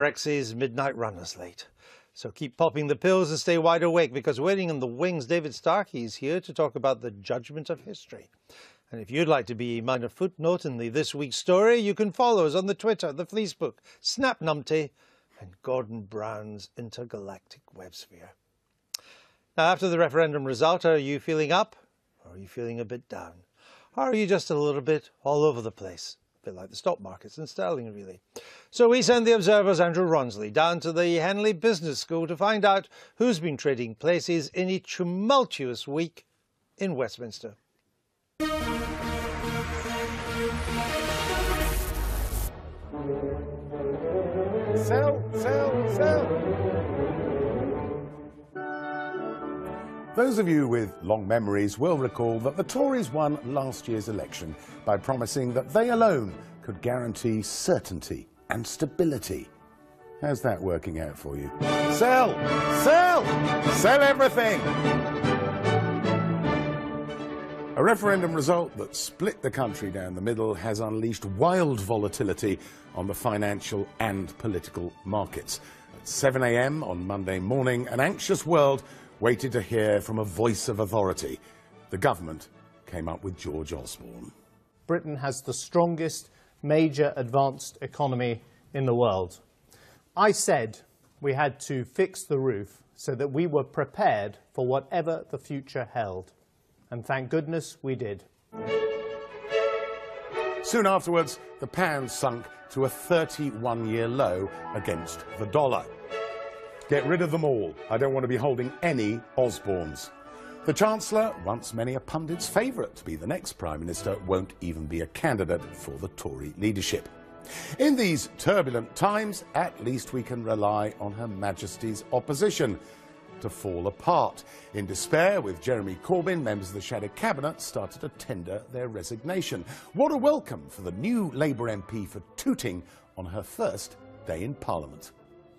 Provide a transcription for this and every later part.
Rex's midnight runners late. So keep popping the pills and stay wide awake because waiting in the wings, David Starkey is here to talk about the judgment of history. And if you'd like to be a minor footnote in the This week's story, you can follow us on the Twitter, the Fleecebook, Snap Numpty, and Gordon Brown's intergalactic websphere. Now, after the referendum result, are you feeling up or are you feeling a bit down? Or are you just a little bit all over the place? Bit like the stock markets and sterling, really. So we send the Observer's Andrew Rawnsley down to the Henley Business School to find out who's been trading places in a tumultuous week in Westminster. Sell, sell, sell. Those of you with long memories will recall that the Tories won last year's election by promising that they alone could guarantee certainty and stability. How's that working out for you? Sell! Sell! Sell everything! A referendum result that split the country down the middle has unleashed wild volatility on the financial and political markets. At 7 a.m. on Monday morning, an anxious world waited to hear from a voice of authority. The government came up with George Osborne. Britain has the strongest major advanced economy in the world. I said we had to fix the roof so that we were prepared for whatever the future held. And thank goodness we did. Soon afterwards, the pound sunk to a 31 year low against the dollar. Get rid of them all. I don't want to be holding any Osbornes. The Chancellor, once many a pundit's favourite to be the next Prime Minister, won't even be a candidate for the Tory leadership. In these turbulent times, at least we can rely on Her Majesty's opposition to fall apart. In despair, with Jeremy Corbyn, members of the Shadow Cabinet started to tender their resignation. What a welcome for the new Labour MP for Tooting on her first day in Parliament.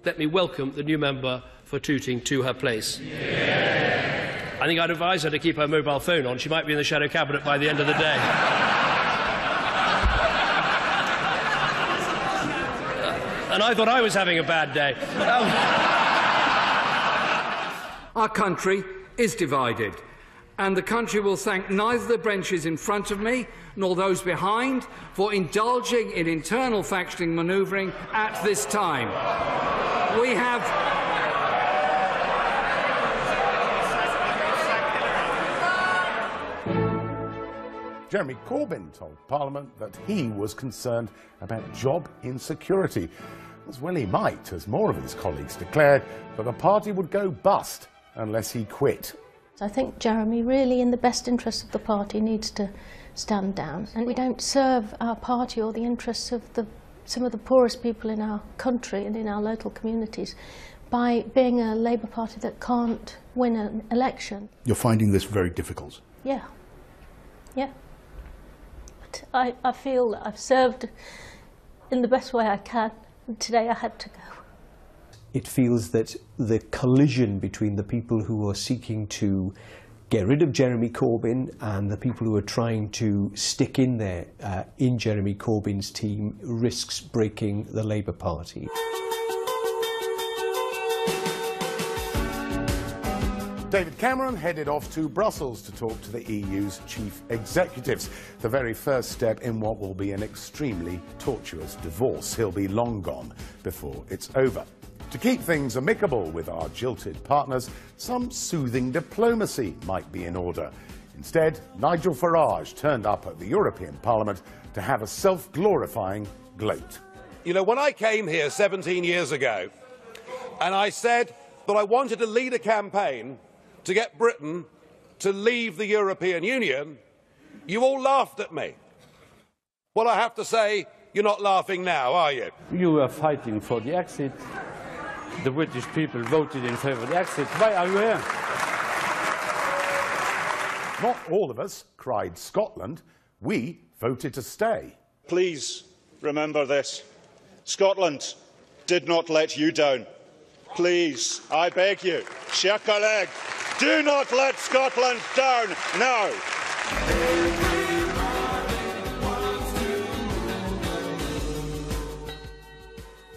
Let me welcome the new member for Tooting to her place. Yeah. I think I'd advise her to keep her mobile phone on. She might be in the Shadow Cabinet by the end of the day. and I thought I was having a bad day. Um, Our country is divided, and the country will thank neither the benches in front of me nor those behind for indulging in internal factioning manoeuvring at this time. We have. Jeremy Corbyn told Parliament that he was concerned about job insecurity. As well he might, as more of his colleagues declared that the party would go bust unless he quit. I think Jeremy really, in the best interests of the party, needs to stand down. And we don't serve our party or the interests of the, some of the poorest people in our country and in our local communities by being a Labour Party that can't win an election. You're finding this very difficult? Yeah. Yeah. But I, I feel that I've served in the best way I can, and today I had to go it feels that the collision between the people who are seeking to get rid of Jeremy Corbyn and the people who are trying to stick in there uh, in Jeremy Corbyn's team risks breaking the Labour Party. David Cameron headed off to Brussels to talk to the EU's chief executives, the very first step in what will be an extremely tortuous divorce. He'll be long gone before it's over. To keep things amicable with our jilted partners, some soothing diplomacy might be in order. Instead, Nigel Farage turned up at the European Parliament to have a self-glorifying gloat. You know, when I came here 17 years ago, and I said that I wanted to lead a campaign to get Britain to leave the European Union, you all laughed at me. Well, I have to say, you're not laughing now, are you? You were fighting for the exit the British people voted in favour of the exit. Why are you here? Not all of us cried Scotland. We voted to stay. Please remember this. Scotland did not let you down. Please, I beg you, chers collègues, do not let Scotland down now.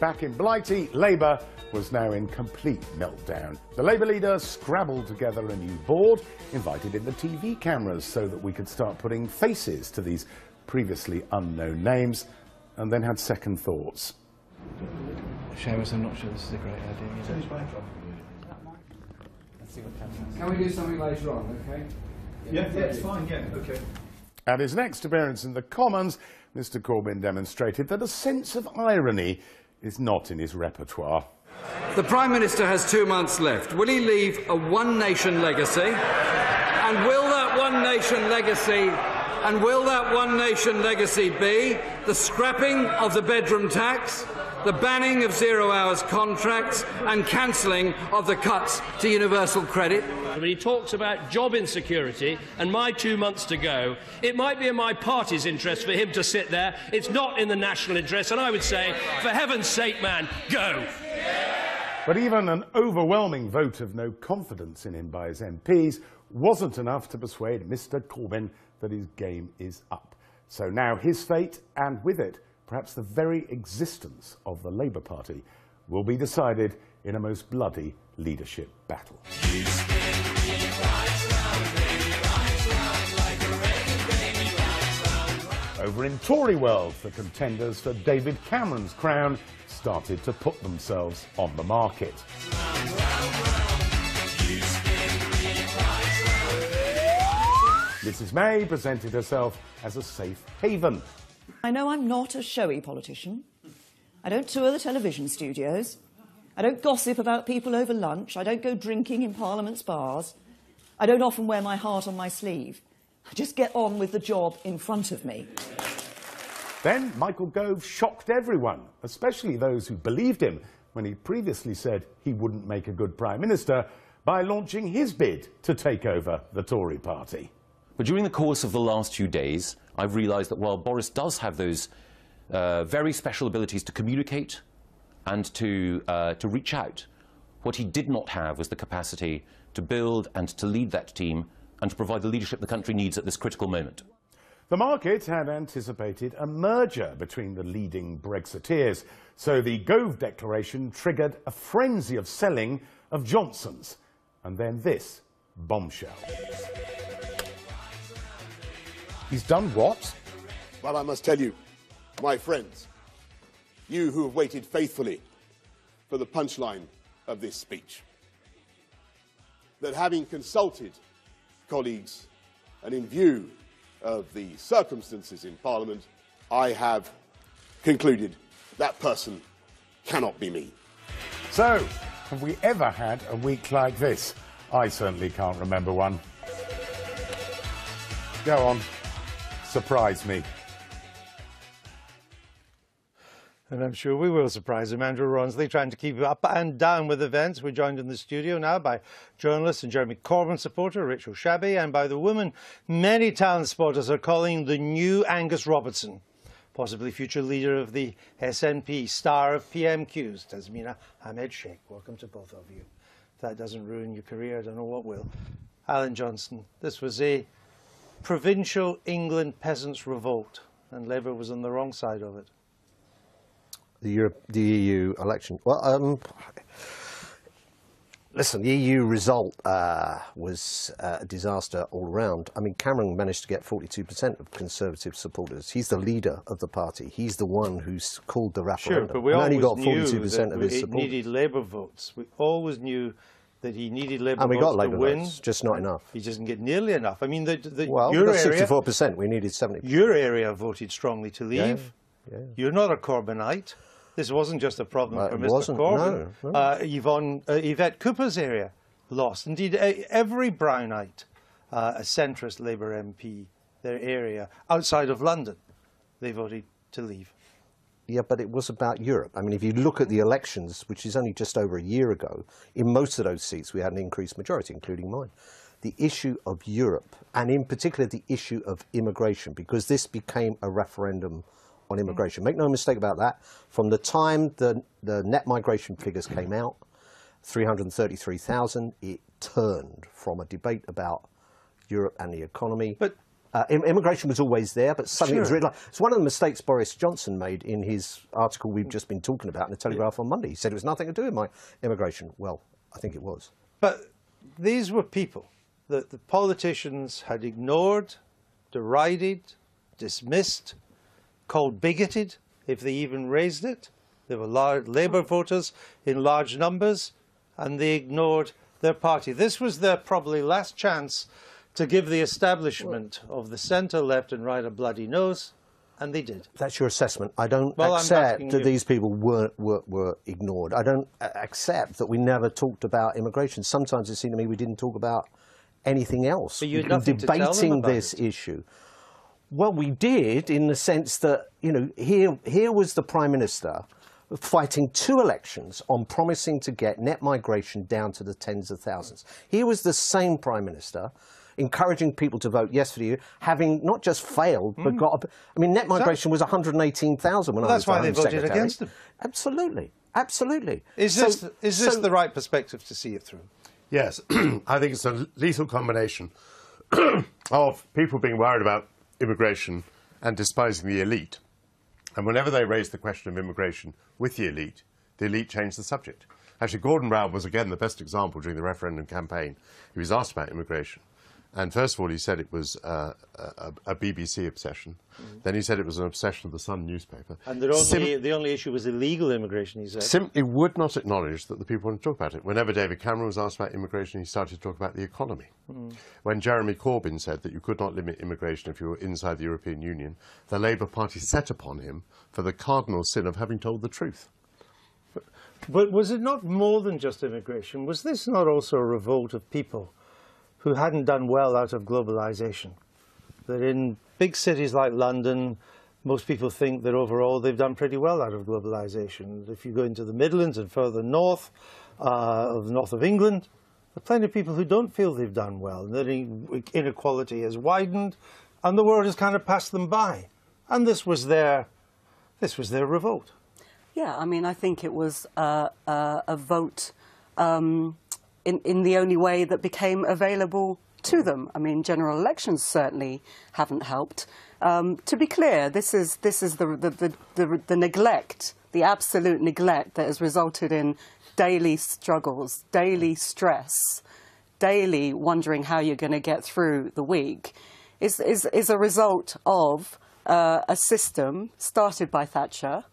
Back in Blighty, Labour was now in complete meltdown. The Labour leader scrabbled together a new board, invited in the TV cameras so that we could start putting faces to these previously unknown names, and then had second thoughts. Seamus, I'm not sure this is a great idea. Is it? Can we do something later on, okay? Yeah, yeah, it's fine, yeah, okay. At his next appearance in the Commons, Mr Corbyn demonstrated that a sense of irony is not in his repertoire. The Prime Minister has two months left. Will he leave a one nation legacy? And will that one nation legacy and will that one nation legacy be the scrapping of the bedroom tax, the banning of zero hours contracts, and cancelling of the cuts to universal credit? When he talks about job insecurity and my two months to go, it might be in my party's interest for him to sit there. It's not in the national interest. And I would say, for heaven's sake, man, go. But even an overwhelming vote of no confidence in him by his MPs wasn't enough to persuade Mr Corbyn that his game is up. So now his fate, and with it, perhaps the very existence of the Labour Party, will be decided in a most bloody leadership battle. Over in Tory world, the contenders for David Cameron's crown started to put themselves on the market. Mrs May presented herself as a safe haven. I know I'm not a showy politician. I don't tour the television studios. I don't gossip about people over lunch. I don't go drinking in Parliament's bars. I don't often wear my heart on my sleeve. I just get on with the job in front of me. Then Michael Gove shocked everyone, especially those who believed him when he previously said he wouldn't make a good Prime Minister by launching his bid to take over the Tory party. But during the course of the last few days, I've realised that while Boris does have those uh, very special abilities to communicate and to, uh, to reach out, what he did not have was the capacity to build and to lead that team and to provide the leadership the country needs at this critical moment. The market had anticipated a merger between the leading Brexiteers, so the Gove declaration triggered a frenzy of selling of Johnson's. And then this bombshell. He's done what? Well, I must tell you, my friends, you who have waited faithfully for the punchline of this speech, that having consulted colleagues and in view of the circumstances in Parliament, I have concluded that person cannot be me. So, have we ever had a week like this? I certainly can't remember one. Go on, surprise me. And I'm sure we will surprise him. Andrew Rawnsley trying to keep up and down with events. We're joined in the studio now by journalist and Jeremy Corbyn supporter Rachel Shabi and by the woman many talent spotters are calling the new Angus Robertson, possibly future leader of the SNP, star of PMQs, Tasmina Ahmed Sheikh. Welcome to both of you. If that doesn't ruin your career, I don't know what will. Alan Johnson, this was a provincial England peasants' revolt, and Labour was on the wrong side of it the, Europe, the EU election. Well, um, listen, the EU result uh, was uh, a disaster all around. I mean, Cameron managed to get 42% of Conservative supporters. He's the leader of the party. He's the one who's called the referendum. Sure, but we and always only got 42% knew of that his it support. needed Labour votes. We always knew that he needed Labour And we got to Labour win. votes, just not enough. He doesn't get nearly enough. I mean, the, the, Well, we your area, 64%. We needed 70 your area voted strongly to leave. yeah. You're not a Corbynite. This wasn't just a problem for Mr Corbyn. no, no. Uh, Yvonne, uh, Yvette Cooper's area lost. Indeed, every Brownite, uh, a centrist Labour MP, their area, outside of London, they voted to leave. Yeah, but it was about Europe. I mean, if you look at the elections, which is only just over a year ago, in most of those seats we had an increased majority, including mine. The issue of Europe, and in particular the issue of immigration, because this became a referendum on mm. immigration. Make no mistake about that. From the time the, the net migration figures mm. came out, 333,000, it turned from a debate about Europe and the economy But Uh, immigration was always there, but suddenly it was Sure. written like, it's one of the mistakes Boris Johnson made in his article we've just been talking about in the Telegraph on Monday. He said it was nothing to do with my immigration. Well, I think it was. But these were people that the politicians had ignored, derided, dismissed, called bigoted, if they even raised it. They were large Labour voters in large numbers, and they ignored their party. This was their probably last chance to give the establishment of the centre, left, and right a bloody nose, and they did. That's your assessment. I don't Well, accept that you. these people were, were, were ignored. I don't accept that we never talked about immigration. Sometimes it seemed to me we didn't talk about anything else. But you had We've been nothing to tell them debating about this issue. Well, we did in the sense that, you know, here, here was the Prime Minister fighting two elections on promising to get net migration down to the tens of thousands. Here was the same Prime Minister encouraging people to vote yes for you, having not just failed, but mm. got. A, I mean, net migration was 118,000 when Well, I that's was why they voted Secretary. against him. Absolutely, absolutely. Is So- this, is this so- the right perspective to see it through? Yes, I think it's a lethal combination of people being worried about immigration and despising the elite. And whenever they raise the question of immigration with the elite, the elite change the subject. Actually, Gordon Brown was again the best example during the referendum campaign. He was asked about immigration. And first of all, he said it was uh, a, a BBC obsession. Then he said it was an obsession of the Sun newspaper. And the only, Sim- the only issue was illegal immigration, he said. simply would not acknowledge that the people want to talk about it. Whenever David Cameron was asked about immigration, he started to talk about the economy. Mm. When Jeremy Corbyn said that you could not limit immigration if you were inside the European Union, the Labour Party set upon him for the cardinal sin of having told the truth. But was it not more than just immigration? Was this not also a revolt of people who hadn't done well out of globalization? That in big cities like London, most people think that overall they've done pretty well out of globalization. If you go into the Midlands and further north, uh, of the north of England, there are plenty of people who don't feel they've done well, that inequality has widened, and the world has kind of passed them by. And this was their, this was their revolt. Yeah, I mean, I think it was uh, uh, a vote um, in, in the only way that became available to them. I mean, general elections certainly haven't helped. Um, to be clear, this is, this is the, the, the, the, the neglect, the absolute neglect that has resulted in daily struggles, daily stress, daily wondering how you're going to get through the week, is, is, is a result of uh, a system started by Thatcher,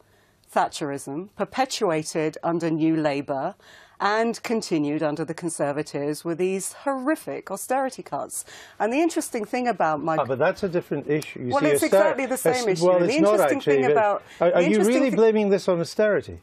Thatcherism, perpetuated under New Labour, and continued under the Conservatives with these horrific austerity cuts. And the interesting thing about my Ah, but that's a different issue. You Well, see, it's exactly the same issue. Well, The it's not interesting actually. thing about- Are, are you really blaming this on austerity?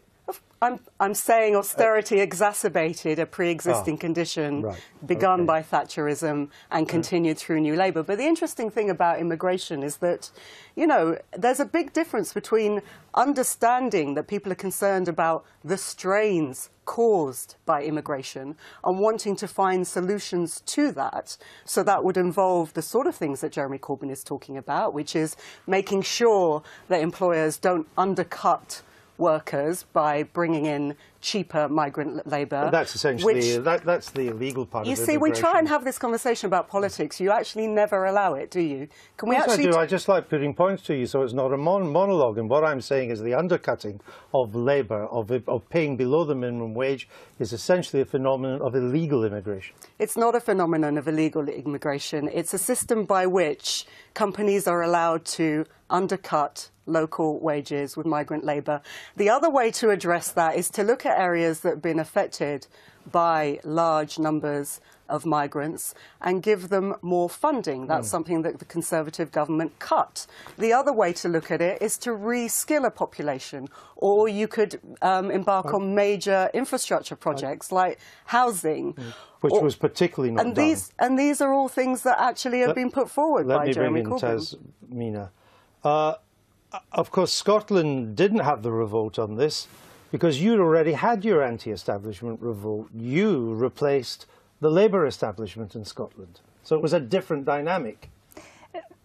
I'm, I'm saying austerity exacerbated a pre-existing Oh, condition right, begun by Thatcherism and mm. continued through New Labour. But the interesting thing about immigration is that, you know, there's a big difference between understanding that people are concerned about the strains caused by immigration and wanting to find solutions to that. So that would involve the sort of things that Jeremy Corbyn is talking about, which is making sure that employers don't undercut workers by bringing in cheaper migrant labour. That's essentially which- that, that's the illegal part you see, we try and have this conversation about politics. You actually never allow it, do you? Can we course actually? I do. I just like putting points to you, so it's not a mon- monologue. And what I'm saying is the undercutting of labour, of, of paying below the minimum wage, is essentially a phenomenon of illegal immigration. It's not a phenomenon of illegal immigration. It's a system by which companies are allowed to undercut local wages with migrant labour. The other way to address that is to look at areas that have been affected by large numbers of migrants and give them more funding. That's Mm. something that the Conservative government cut. The other way to look at it is to reskill a population, or you could um, embark on major infrastructure projects like housing. Which or- was particularly not and done. these and these are all things that actually have Let- been put forward Let by me Jeremy bring in Corbyn. Uh, of course, Scotland didn't have the revolt on this because you'd already had your anti-establishment revolt. You replaced the Labour establishment in Scotland. So it was a different dynamic.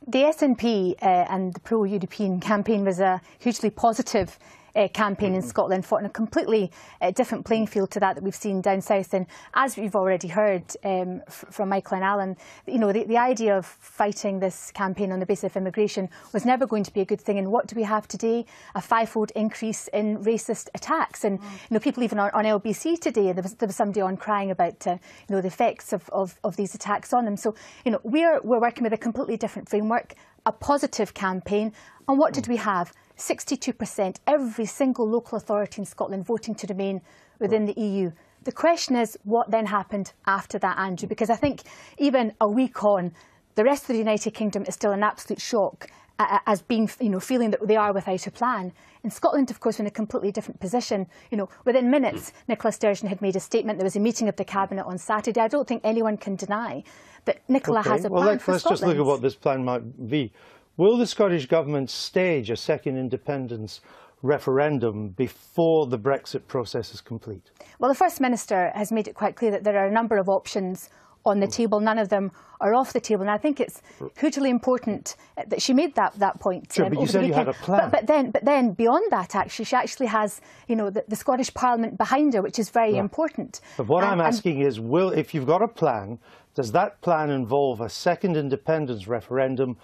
The SNP uh, and the pro-European campaign was a hugely positive uh, campaign in Scotland fought on a completely uh, different playing field to that that we've seen down south. And as we've already heard um, from Michael and Alan, you know, the, the idea of fighting this campaign on the basis of immigration was never going to be a good thing. And what do we have today? A fivefold increase in racist attacks. And, you know, people even on, on LBC today, there was, there was somebody on crying about, uh, you know, the effects of, of, of these attacks on them. So, you know, we're, we're working with a completely different framework, a positive campaign. And what did we have? 62%, every single local authority in Scotland voting to remain within the EU. The question is what then happened after that, Andrew? Because I think even a week on, the rest of the United Kingdom is still in absolute shock uh, as being, you know, feeling that they are without a plan. In Scotland, of course, we're in a completely different position. You know, within minutes, Nicola Sturgeon had made a statement. There was a meeting of the cabinet on Saturday. I don't think anyone can deny that Nicola okay. has a well, plan let, for let's Scotland. just look at what this plan might be. Will the Scottish Government stage a second independence referendum before the Brexit process is complete? Well, the First Minister has made it quite clear that there are a number of options on the table. None of them are off the table. And I think it's hugely important that she made that, that point. Sure, um, but you said you had a plan. But, but, then, but then beyond that, actually, she actually has, you know, the, the Scottish Parliament behind her, which is very Right. important. But what And- I'm and- asking is, will, if you've got a plan, does that plan involve a second independence referendum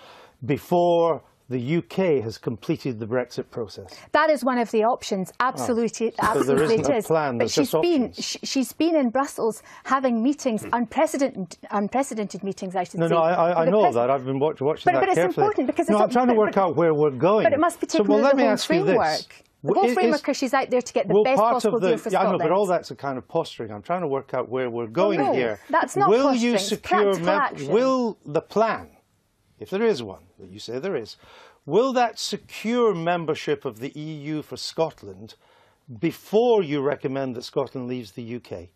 before the UK has completed the Brexit process? That is one of the options. Oh. Absolutely, Oh. So absolutely it a plan, but she's been sh- she's been in Brussels having meetings, hmm. unprecedented unprecedented meetings, I should No, say. no, I, I, I know that. I've been watch, watching But- that but it's important because no, it's I'm trying to work but- out where we're going. But it must be so, taken well, as let me ask you framework. this. The whole Is- framework, is- because she's out there to get the well, best part possible of the, deal for yeah, I know, Scotland. but all that's a kind of posturing. I'm trying to work out where we're oh, going no, here. that's not Will posturing, you secure? will the plan, if there is one, that you say there is, will that secure membership of the EU for Scotland before you recommend that Scotland leaves the UK?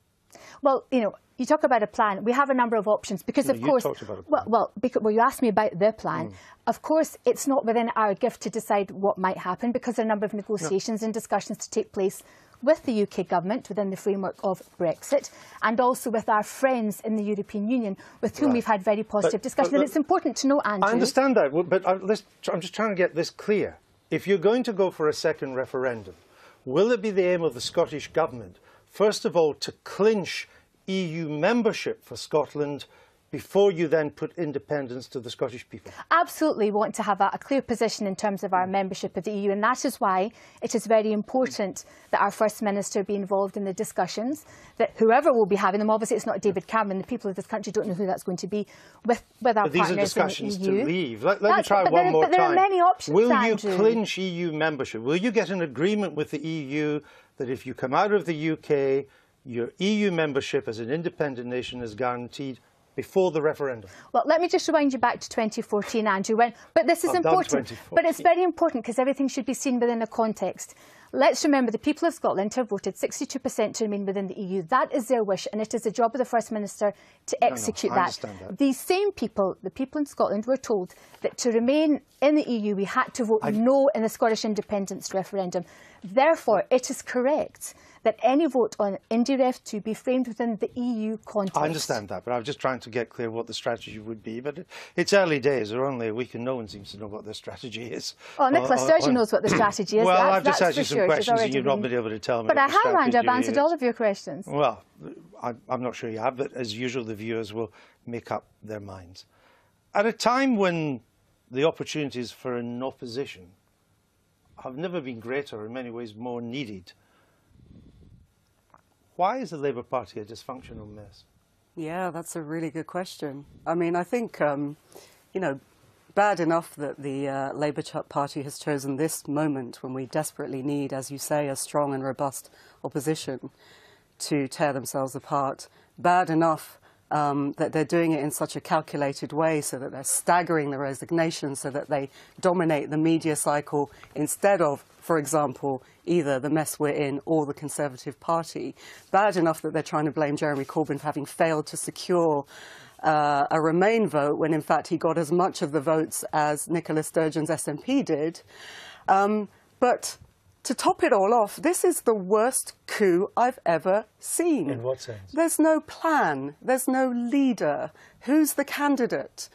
Well, you know, you talk about a plan. We have a number of options because, No, of course, talked about a well, well, because, well, you asked me about the Mm. plan. Of course, it's not within our gift to decide what might happen because there are a number of negotiations and discussions to take place with the UK government within the framework of Brexit and also with our friends in the European Union with whom Right. we've had very positive But- discussion. but- and it's uh, important to know, Andrew. I understand that, but uh, I'm just trying to get this clear. If you're going to go for a second referendum, will it be the aim of the Scottish Government, first of all, to clinch EU membership for Scotland before you then put independence to the Scottish people? absolutely want to have a, a clear position in terms of our hmm. membership of the EU, and that is why it is very important that our First Minister be involved in the discussions, that whoever will be having them, obviously it's not David Cameron, the people of this country don't know who that's going to be, with, with our But these are discussions to leave. Let, let me try one there, more but there time. are many options, Will Andrew. you clinch EU membership? Will you get an agreement with the EU that if you come out of the UK, your EU membership as an independent nation is guaranteed before the referendum? Well, let me just rewind you back to 2014, Andrew. When, but this is I've important. But it's very important because everything should be seen within a context. Let's remember the people of Scotland have voted 62% to remain within the EU. That is their wish, and it is the job of the First Minister to no, execute I that. understand that. These same people, the people in Scotland, were told that to remain in the EU, we had to vote no in the Scottish independence referendum. Therefore, it is correct that any vote on IndyRef 2 be framed within the EU context. I understand that, but I'm just trying to get clear what the strategy would be. But it's early days. They're only a week and no one seems to know what their strategy is. Well, Nicola Uh, Sturgeon knows what the strategy is. Well, That's- I've just asked you some sure. questions, and you've not been- been able to tell me But I have, Andrew. I've answered is. all of your questions. Well, I, I'm not sure you have, but as usual, the viewers will make up their minds. At a time when the opportunities for an opposition have never been greater, in many ways more needed, why is the Labour Party a dysfunctional mess? Yeah, that's a really good question. I mean, I think, um, you know, bad enough that the uh, Labour Party has chosen this moment when we desperately need, as you say, a strong and robust opposition to tear themselves apart. Bad enough um, that they're doing it in such a calculated way so that they're staggering the resignation so that they dominate the media cycle instead of, for example, either the mess we're in or the Conservative Party. Bad enough that they're trying to blame Jeremy Corbyn for having failed to secure uh, a Remain vote when in fact he got as much of the votes as Nicola Sturgeon's SNP did. Um, but to top it all off, this is the worst coup I've ever seen. In what sense? There's no plan. There's no leader. Who's the candidate?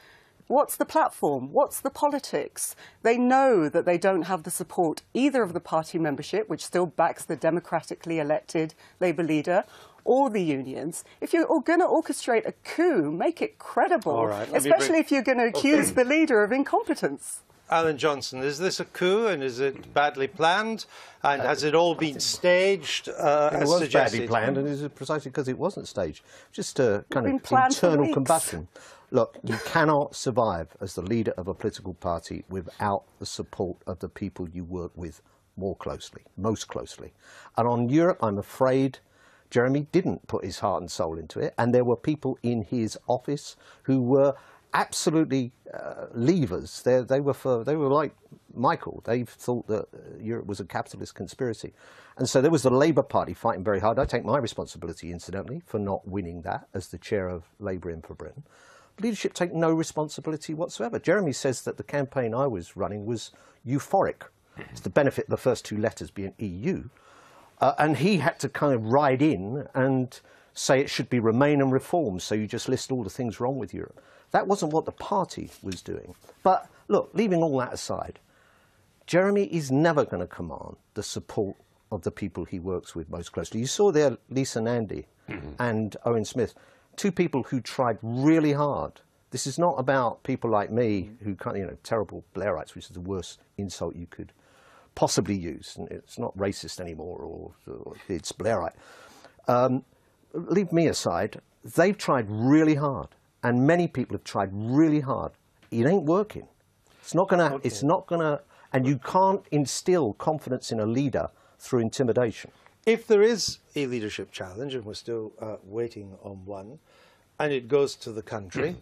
What's the platform? What's the politics? They know that they don't have the support either of the party membership, which still backs the democratically elected Labour leader, or the unions. If you're going to orchestrate a coup, make it credible, All right, especially bring- if you're going to accuse Okay. the leader of incompetence. Alan Johnson, is this a coup and is it badly planned? And has it all been staged uh, it as was suggested? badly planned, and is it precisely because it wasn't staged. Just a kind of planned internal combustion. Look, you cannot survive as the leader of a political party without the support of the people you work with more closely, most closely. And on Europe, I'm afraid Jeremy didn't put his heart and soul into it, and there were people in his office who were absolutely uh, leavers. They, they were for, they were like Michael. They thought that uh, Europe was a capitalist conspiracy, and so there was the Labour Party fighting very hard. I take my responsibility, incidentally, for not winning that as the chair of Labour in for Britain. Leadership take no responsibility whatsoever. Jeremy says that the campaign I was running was euphoric. It's the benefit of the first two letters being EU. Uh, and he had to kind of ride in and say it should be remain and reform. So you just list all the things wrong with Europe. That wasn't what the party was doing. But look, leaving all that aside, Jeremy is never going to command the support of the people he works with most closely. You saw there Lisa Nandy and Owen Smith, two people who tried really hard. This is not about people like me who kind of, you know, terrible Blairites, which is the worst insult you could possibly use. And it's not racist anymore, or, or it's Blairite. Um, leave me aside. They've tried really hard, and many people have tried really hard. It ain't working. It's not gonna. It's not gonna. And you can't instill confidence in a leader through intimidation. If there is a leadership challenge, and we're still uh, waiting on one, and it goes to the country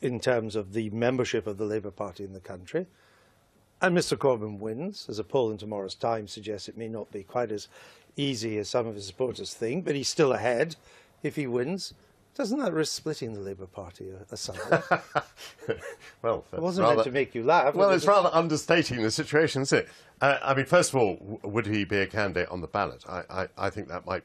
in terms of the membership of the Labour Party in the country, and Mr Corbyn wins, as a poll in tomorrow's Times suggests it may not be quite as easy as some of his supporters think, but he's still ahead if he wins. Doesn't that risk splitting the Labour Party asunder? well, It wasn't meant to make you laugh. Well, it's was- rather understating the situation, isn't it? Uh, I mean, first of all, w- would he be a candidate on the ballot? I, I, I think that might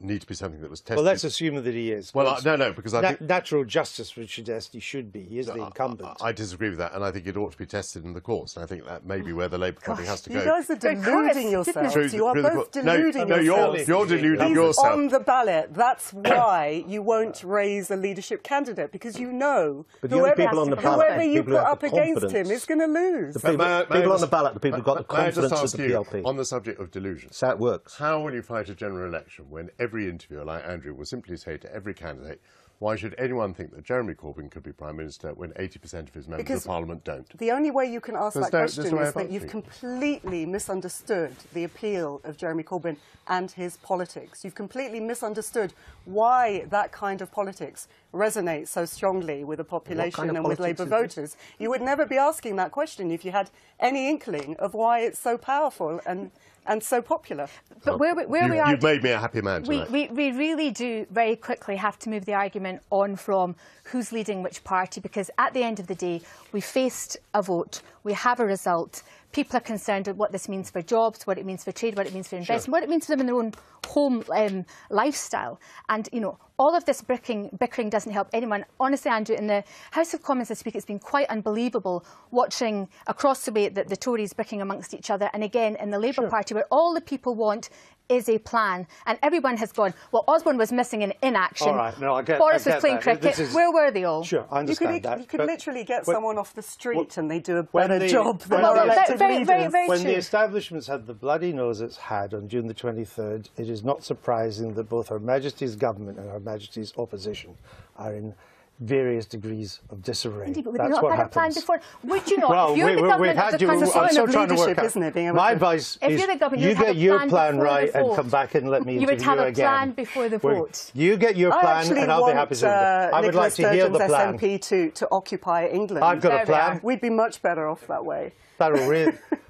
need to be something that was tested. Well, let's assume that he is. Well, I- uh, no, no, because I na- think- natural justice would suggest he should be. He is the incumbent. I disagree with that, and I think it ought to be tested in the courts. And I think that may be where the Labour Party has to go. You go. guys are deluding yourselves. Through- You are through the both court. No, deluding no, you're- yourselves. you're deluding He's yourself. on the ballot. That's why you won't raise a leadership candidate because you know But the whoever, people on the ballot whoever you people put up against him is going to lose. The people, May may I people on the ballot, the people who've got the may confidence of the you, PLP. On the subject of delusion. So it works. How will you fight a general election when every interviewer, like Andrew, will simply say to every candidate, why should anyone think that Jeremy Corbyn could be Prime Minister when 80% of his members Because of Parliament don't? The only way you can ask There's that no- question no is that you've completely misunderstood the appeal of Jeremy Corbyn and his politics. You've completely misunderstood why that kind of politics resonates so strongly with the population kind of and with Labour voters. You would never be asking that question if you had any inkling of why it's so powerful and, and so popular. But where we, where you, we are, You've made me a happy man we, we, we really do very quickly have to move the argument on from who's leading which party because at the end of the day, we faced a vote, we have a result. People are concerned with what this means for jobs, what it means for trade, what it means for investment, what it means for them in their own home um, lifestyle. And, you know, all of this bickering, bickering doesn't help anyone. Honestly, Andrew, in the House of Commons this week, it's been quite unbelievable watching across the way that the Tories bickering amongst each other, and again in the Labour Party, where all the people want is a plan. And everyone has gone, well, Osborne was missing in inaction. All right, no, I get- Boris I was playing that. cricket. Is- Where were they all? Sure, I You could, understand that. you could literally get when- someone off the street and they do a when better the- job than when our elected very, very, leaders. very when the establishments had the bloody nose it's had on June the 23rd, it is not surprising that both Her Majesty's government and Her Majesty's opposition are in various degrees of disarray. Indeed, but would That's you not what have had a plan before? Would you not? Well, if you're we, the we, government we've had you. I'm still trying to work out. isn't it, being My advice If is you're the government, you get your plan plan before the right and come back and let me You would have a again. plan before the We're- vote. You get your I plan and I'll want be happy to. uh, I would Nicola like to hear the Sturgeon's plan. SNP to, to occupy England. I've got a There we plan. We'd be much better off that way. That'll really,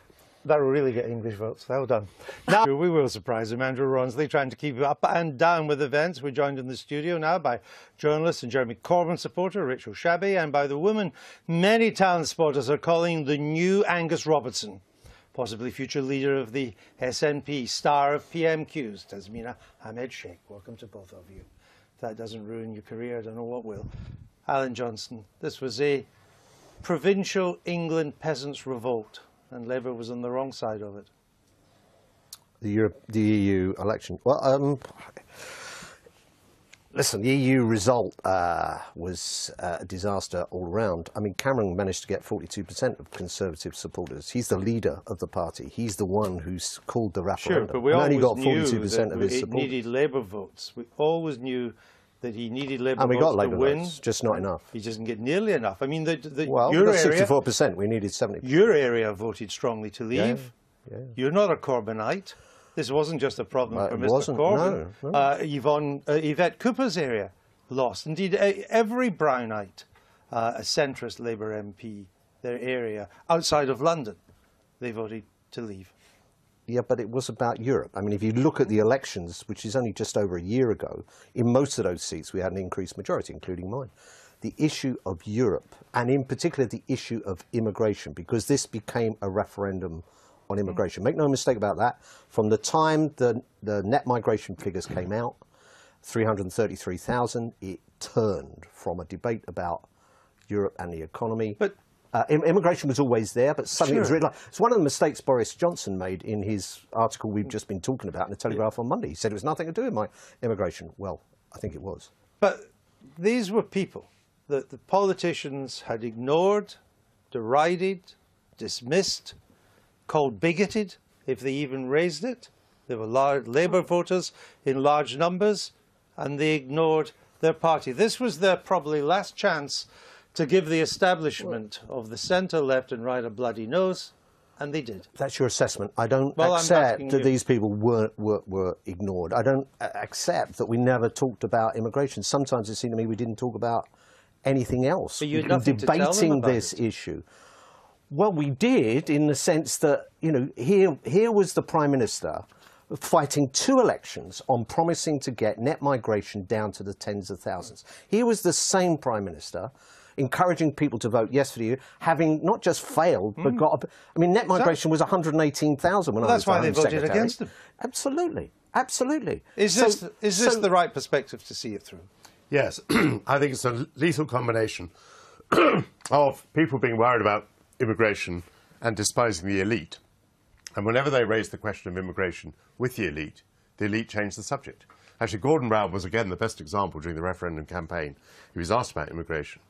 that'll really get English votes. Well done. Now, we will surprise him. Andrew Rawnsley trying to keep up and down with events. We're joined in the studio now by journalist and Jeremy Corbyn supporter Rachel Shabi and by the woman many talent spotters are calling the new Angus Robertson, possibly future leader of the SNP, star of PMQs, Tasmina Ahmed Sheikh. Welcome to both of you. If that doesn't ruin your career, I don't know what will. Alan Johnson, this was a provincial England peasants' revolt, and Labour was on the wrong side of it. The, Europe, the EU election. Well, um, listen, the EU result uh, was uh, a disaster all around. I mean, Cameron managed to get 42% of Conservative supporters. He's the leader of the party. He's the one who's called the referendum. Sure, but we and always got knew 42% that of his it support. needed Labour votes. We always knew that he needed Labour And we got Labour to win. votes, just not enough. He doesn't get nearly enough. I mean, the, the Well, we your area, 64%. We needed 70 your area voted strongly to leave. yeah. You're not a Corbynite. This wasn't just a problem Uh, for Mr. Corbyn. no, no. Uh, Yvonne, uh, Yvette Cooper's area lost. Indeed, every Brownite, uh, a centrist Labour MP, their area outside of London, they voted to leave. Yeah, but it was about Europe. I mean, if you look at the elections, which is only just over a year ago, in most of those seats we had an increased majority, including mine. The issue of Europe, and in particular the issue of immigration, because this became a referendum on immigration. Make no mistake about that. From the time the, the net migration figures came out, 333,000, it turned from a debate about Europe and the economy. But uh, immigration was always there, but suddenly it was Sure. it's one of the mistakes Boris Johnson made in his article we've just been talking about in the Telegraph on Monday. He said it was nothing to do with my immigration. Well, I think it was. But these were people that the politicians had ignored, derided, dismissed, called bigoted, if they even raised it. They were large Labour voters in large numbers, and they ignored their party. This was their probably last chance to give the establishment of the centre, left, and right a bloody nose, and they did. That's your assessment. I don't Well, accept that you. these people were, were, were ignored. I don't accept that we never talked about immigration. Sometimes it seemed to me we didn't talk about anything else. But you had We've been nothing to tell them debating about this issue. Well, we did in the sense that, you know, here, here was the Prime Minister fighting two elections on promising to get net migration down to the tens of thousands. Here was the same Prime Minister encouraging people to vote yes for you, having not just failed, but mm. got, a, I mean, net migration was 118,000 when Well, I that's was why they voted Secretary. against him. Absolutely, absolutely. Is So- this, is this so- the right perspective to see it through? Yes, I think it's a lethal combination of people being worried about immigration and despising the elite. And whenever they raise the question of immigration with the elite, the elite change the subject. Actually, Gordon Brown was again the best example during the referendum campaign. He was asked about immigration.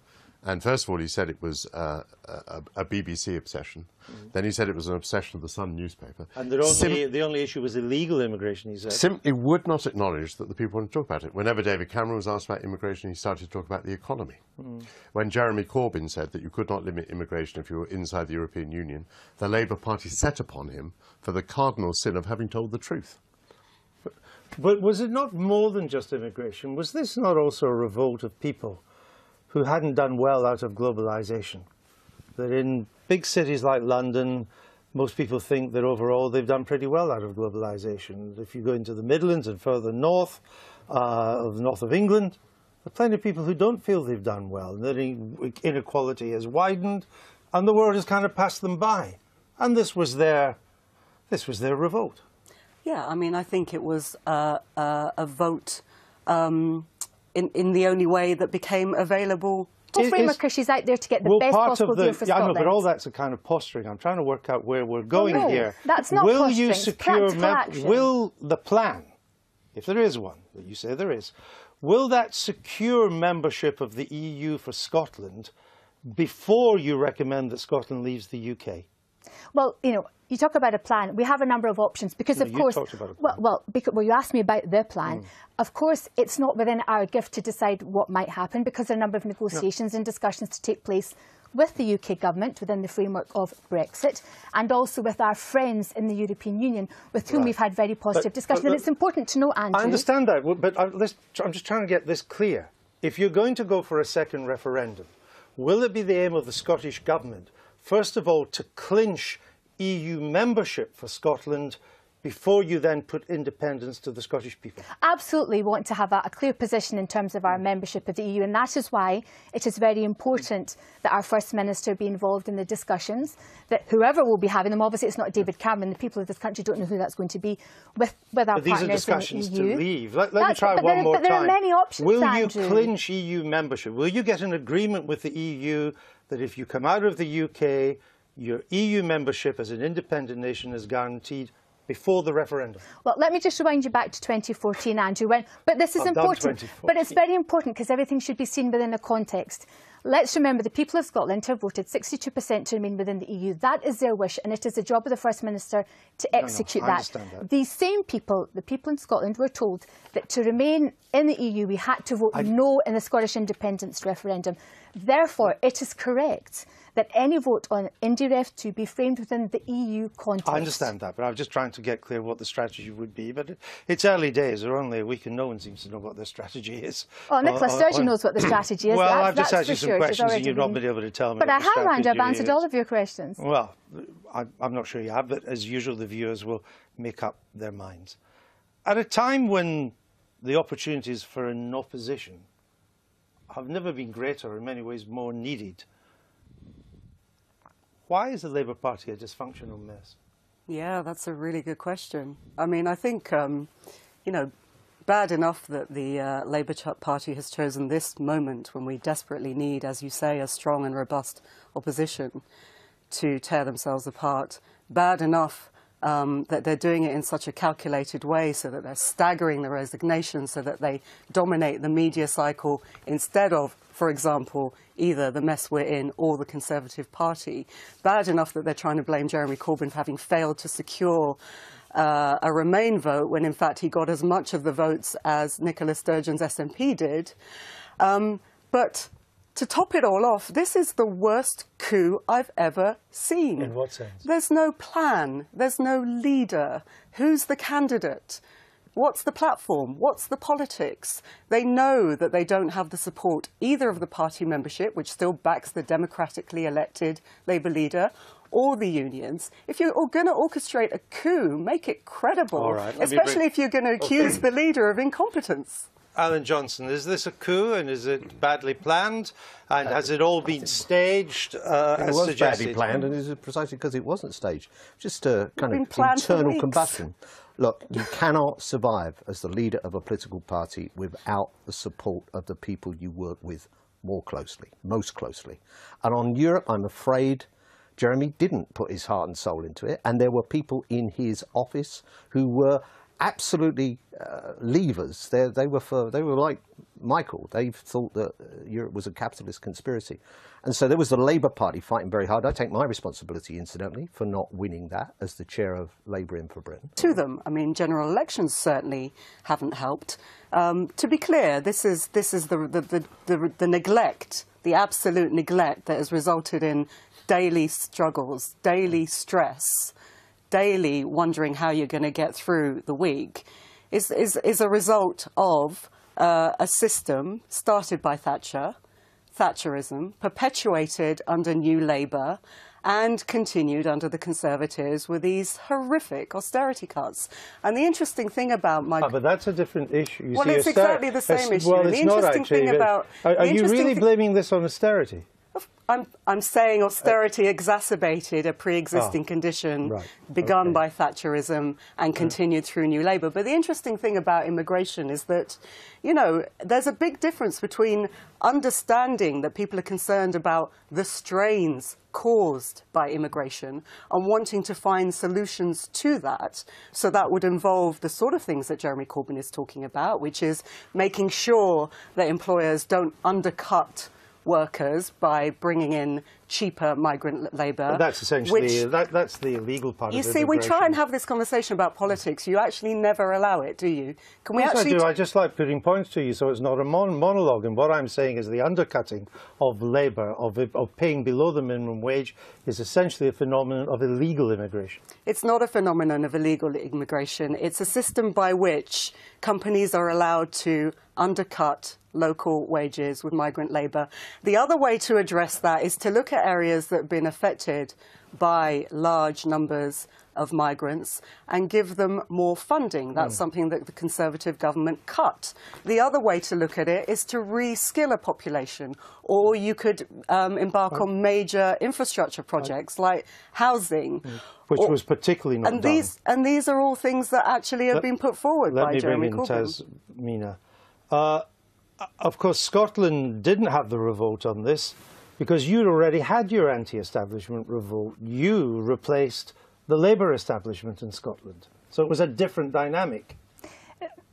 And first of all, he said it was uh, a, a BBC obsession. Then he said it was an obsession of the Sun newspaper. And the only, Sim- the only issue was illegal immigration, he said. simply would not acknowledge that the people want to talk about it. Whenever David Cameron was asked about immigration, he started to talk about the economy. Mm. When Jeremy Corbyn said that you could not limit immigration if you were inside the European Union, the Labour Party set upon him for the cardinal sin of having told the truth. But was it not more than just immigration? Was this not also a revolt of people who hadn't done well out of globalization? That in big cities like London, most people think that overall they've done pretty well out of globalization. If you go into the Midlands and further north, uh, of the north of England, there are plenty of people who don't feel they've done well. That inequality has widened, and the world has kind of passed them by. And this was their, this was their revolt. Yeah, I mean, I think it was uh, uh, a vote um, in, in the only way that became available. well, Is- framework is- because she's out there to get the well, best part possible of the, deal for yeah, I know, Scotland. but all that's a kind of posturing. I'm trying to work out where we're going no, here. that's not Will posturing, you it's secure? practical action. will the plan, if there is one that you say there is, will that secure membership of the EU for Scotland before you recommend that Scotland leaves the UK? Well, you know, you talk about a plan. We have a number of options because, No, of course, talked about a well, well, because, well, you asked me about the plan. Mm. Of course, it's not within our gift to decide what might happen because there are a number of negotiations and discussions to take place with the UK government within the framework of Brexit and also with our friends in the European Union with whom Right. we've had very positive But- discussions. but- and it's important to know, Andrew. I understand that, but I'm just trying to get this clear. If you're going to go for a second referendum, will it be the aim of the Scottish Government, first of all, to clinch EU membership for Scotland before you then put independence to the Scottish people? absolutely want to have a, a clear position in terms of our membership of the EU, and that is why it is very important that our First Minister be involved in the discussions, that whoever will be having them, obviously it's not David Cameron, the people of this country don't know who that's going to be, with, with our But these are partners discussions in the EU. to leave. Let, let me try one there, more but there time. are many options, Will you clinch EU membership? Will you get an agreement with the EU that if you come out of the UK, your EU membership as an independent nation is guaranteed before the referendum. Well, let me just rewind you back to 2014, Andrew. When, but this is I've important. But it's very important because everything should be seen within a context. Let's remember the people of Scotland have voted 62% to remain within the EU. That is their wish, and it is the job of the First Minister to No, no, execute I that. understand that. These same people, the people in Scotland, were told that to remain in the EU, we had to vote no in the Scottish independence referendum. Therefore, it is correct that any vote on IndyRef 2 be framed within the EU context. I understand that, but I'm just trying to get clear what the strategy would be. But it's early days, they're only a week, and no one seems to know what their strategy is. Oh, Nicola Uh, Sturgeon on- knows what the strategy is. Well, That's- I've just asked you some sure. questions, and you've not been- able to tell me. But I have, Andrew. I've answered is. all of your questions. Well, I, I'm not sure you have, but as usual, the viewers will make up their minds. At a time when the opportunities for an opposition have never been greater, or in many ways more needed, why is the Labour Party a dysfunctional mess? Yeah, that's a really good question. I mean, I think, um, you know, bad enough that the uh, Labour Party has chosen this moment when we desperately need, as you say, a strong and robust opposition to tear themselves apart. Bad enough um, that they're doing it in such a calculated way so that they're staggering the resignation so that they dominate the media cycle instead of, for example, either the mess we're in or the Conservative Party. Bad enough that they're trying to blame Jeremy Corbyn for having failed to secure uh, a Remain vote when in fact he got as much of the votes as Nicola Sturgeon's SNP did. Um, but to top it all off, this is the worst coup I've ever seen. In what sense? There's no plan. There's no leader. Who's the candidate? What's the platform? What's the politics? They know that they don't have the support either of the party membership, which still backs the democratically elected Labour leader, or the unions. If you're going to orchestrate a coup, make it credible, All right, especially bring- if you're going to accuse the leader of incompetence. Alan Johnson, is this a coup and is it badly planned? And has it all been staged uh, it as was suggested? badly planned, and is it precisely because it wasn't staged. Just a kind of internal combustion. Look, you cannot survive as the leader of a political party without the support of the people you work with more closely, most closely. And on Europe, I'm afraid Jeremy didn't put his heart and soul into it, and there were people in his office who were absolutely uh, leavers. They, they were for, they were like Michael. They thought that uh, Europe was a capitalist conspiracy, and so there was the Labour Party fighting very hard. I take my responsibility, incidentally, for not winning that as the chair of Labour in for Britain. to them. I mean, general elections certainly haven't helped. Um, to be clear, this is this is the the, the the the neglect, the absolute neglect that has resulted in daily struggles, daily stress, daily wondering how you're going to get through the week, is is is a result of uh, a system started by Thatcher. Thatcherism, perpetuated under New Labour and continued under the Conservatives with these horrific austerity cuts. And the interesting thing about my Ah, but that's a different issue. You Well, see, it's exactly the same issue. Well, The interesting actually. thing about- Are, are you really blaming this on austerity? I'm, I'm saying austerity exacerbated a pre-existing Ah, condition right, begun by Thatcherism and continued through New Labour. But the interesting thing about immigration is that, you know, there's a big difference between understanding that people are concerned about the strains caused by immigration and wanting to find solutions to that. So that would involve the sort of things that Jeremy Corbyn is talking about, which is making sure that employers don't undercut workers by bringing in cheaper migrant labour. But that's essentially which- that, that's the illegal part you of see, we try and have this conversation about politics. You actually never allow it, do you? Can we Yes, actually? I do. I just like putting points to you, so it's not a mon- monologue. And what I'm saying is the undercutting of labour, of, of paying below the minimum wage, is essentially a phenomenon of illegal immigration. It's not a phenomenon of illegal immigration. It's a system by which companies are allowed to undercut local wages with migrant labour. The other way to address that is to look at areas that have been affected by large numbers of migrants and give them more funding. That's Mm. something that the Conservative government cut. The other way to look at it is to reskill a population, or you could um, embark on major infrastructure projects like housing. Which or- was particularly not and done. these and these are all things that actually have Let- been put forward Let by me Jeremy bring in Corbyn. Tasmina. Uh, of course, Scotland didn't have the revolt on this, because you'd already had your anti-establishment revolt. You replaced the Labour establishment in Scotland. So it was a different dynamic.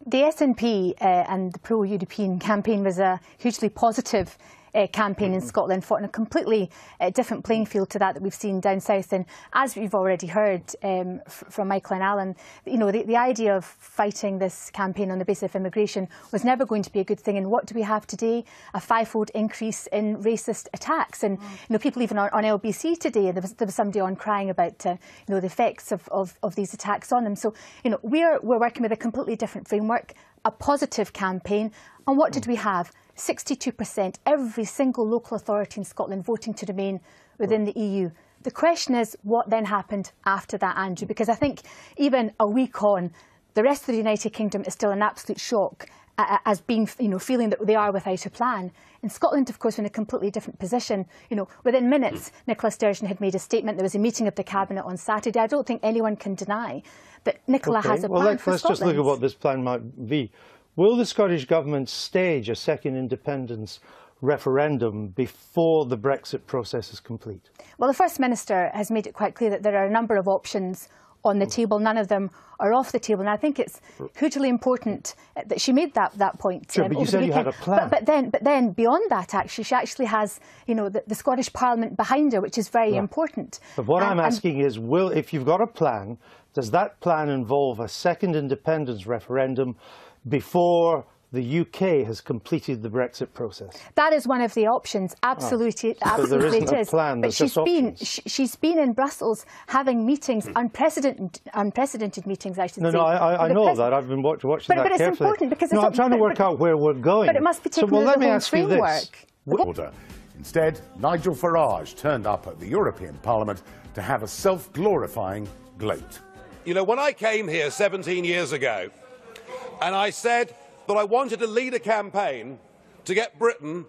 The SNP uh, and the pro-European campaign was a hugely positive uh, campaign mm in Scotland, fought on a completely uh, different playing field to that that we've seen down south. And as we've already heard um, from Michael and Alan, you know, the, the, idea of fighting this campaign on the basis of immigration was never going to be a good thing. And what do we have today? A fivefold increase in racist attacks. And, mm. you know, people even on, on LBC today, there was, there was somebody on crying about, uh, you know, the effects of, of, of these attacks on them. So, you know, we're, we're working with a completely different framework, a positive campaign. And what did we have? 62%, every single local authority in Scotland voting to remain within the EU. The question is what then happened after that, Andrew, because I think even a week on, the rest of the United Kingdom is still in absolute shock uh, as being, you know, feeling that they are without a plan. In Scotland, of course, we're in a completely different position. You know, within minutes, Nicola Sturgeon had made a statement. There was a meeting of the cabinet on Saturday. I don't think anyone can deny that Nicola okay. has a well, plan let, for let's Scotland. just look at what this plan might be. Will the Scottish Government stage a second independence referendum before the Brexit process is complete? Well, the First Minister has made it quite clear that there are a number of options on the table. None of them are off the table. And I think it's hugely important that she made that, that point. Sure, um, but you said you had a plan. But, but, then, but then beyond that, actually, she actually has, you know, the, the Scottish Parliament behind her, which is very important. But what and, I'm asking is, will, if you've got a plan, does that plan involve a second independence referendum before the UK has completed the Brexit process. That is one of the options. Absolutely, oh. absolutely so it is. Plan, but she's been sh she's been in Brussels having meetings, hmm. unprecedented unprecedented meetings. I should no, say. No, I, I know that. I've been watch, watching but, that but it's important because no, it's I'm trying to work out where we're going. But it must be taken so, well, let a me whole ask framework. You this. Order. Instead, Nigel Farage turned up at the European Parliament to have a self-glorifying gloat. You know, when I came here 17 years ago, and I said that I wanted to lead a campaign to get Britain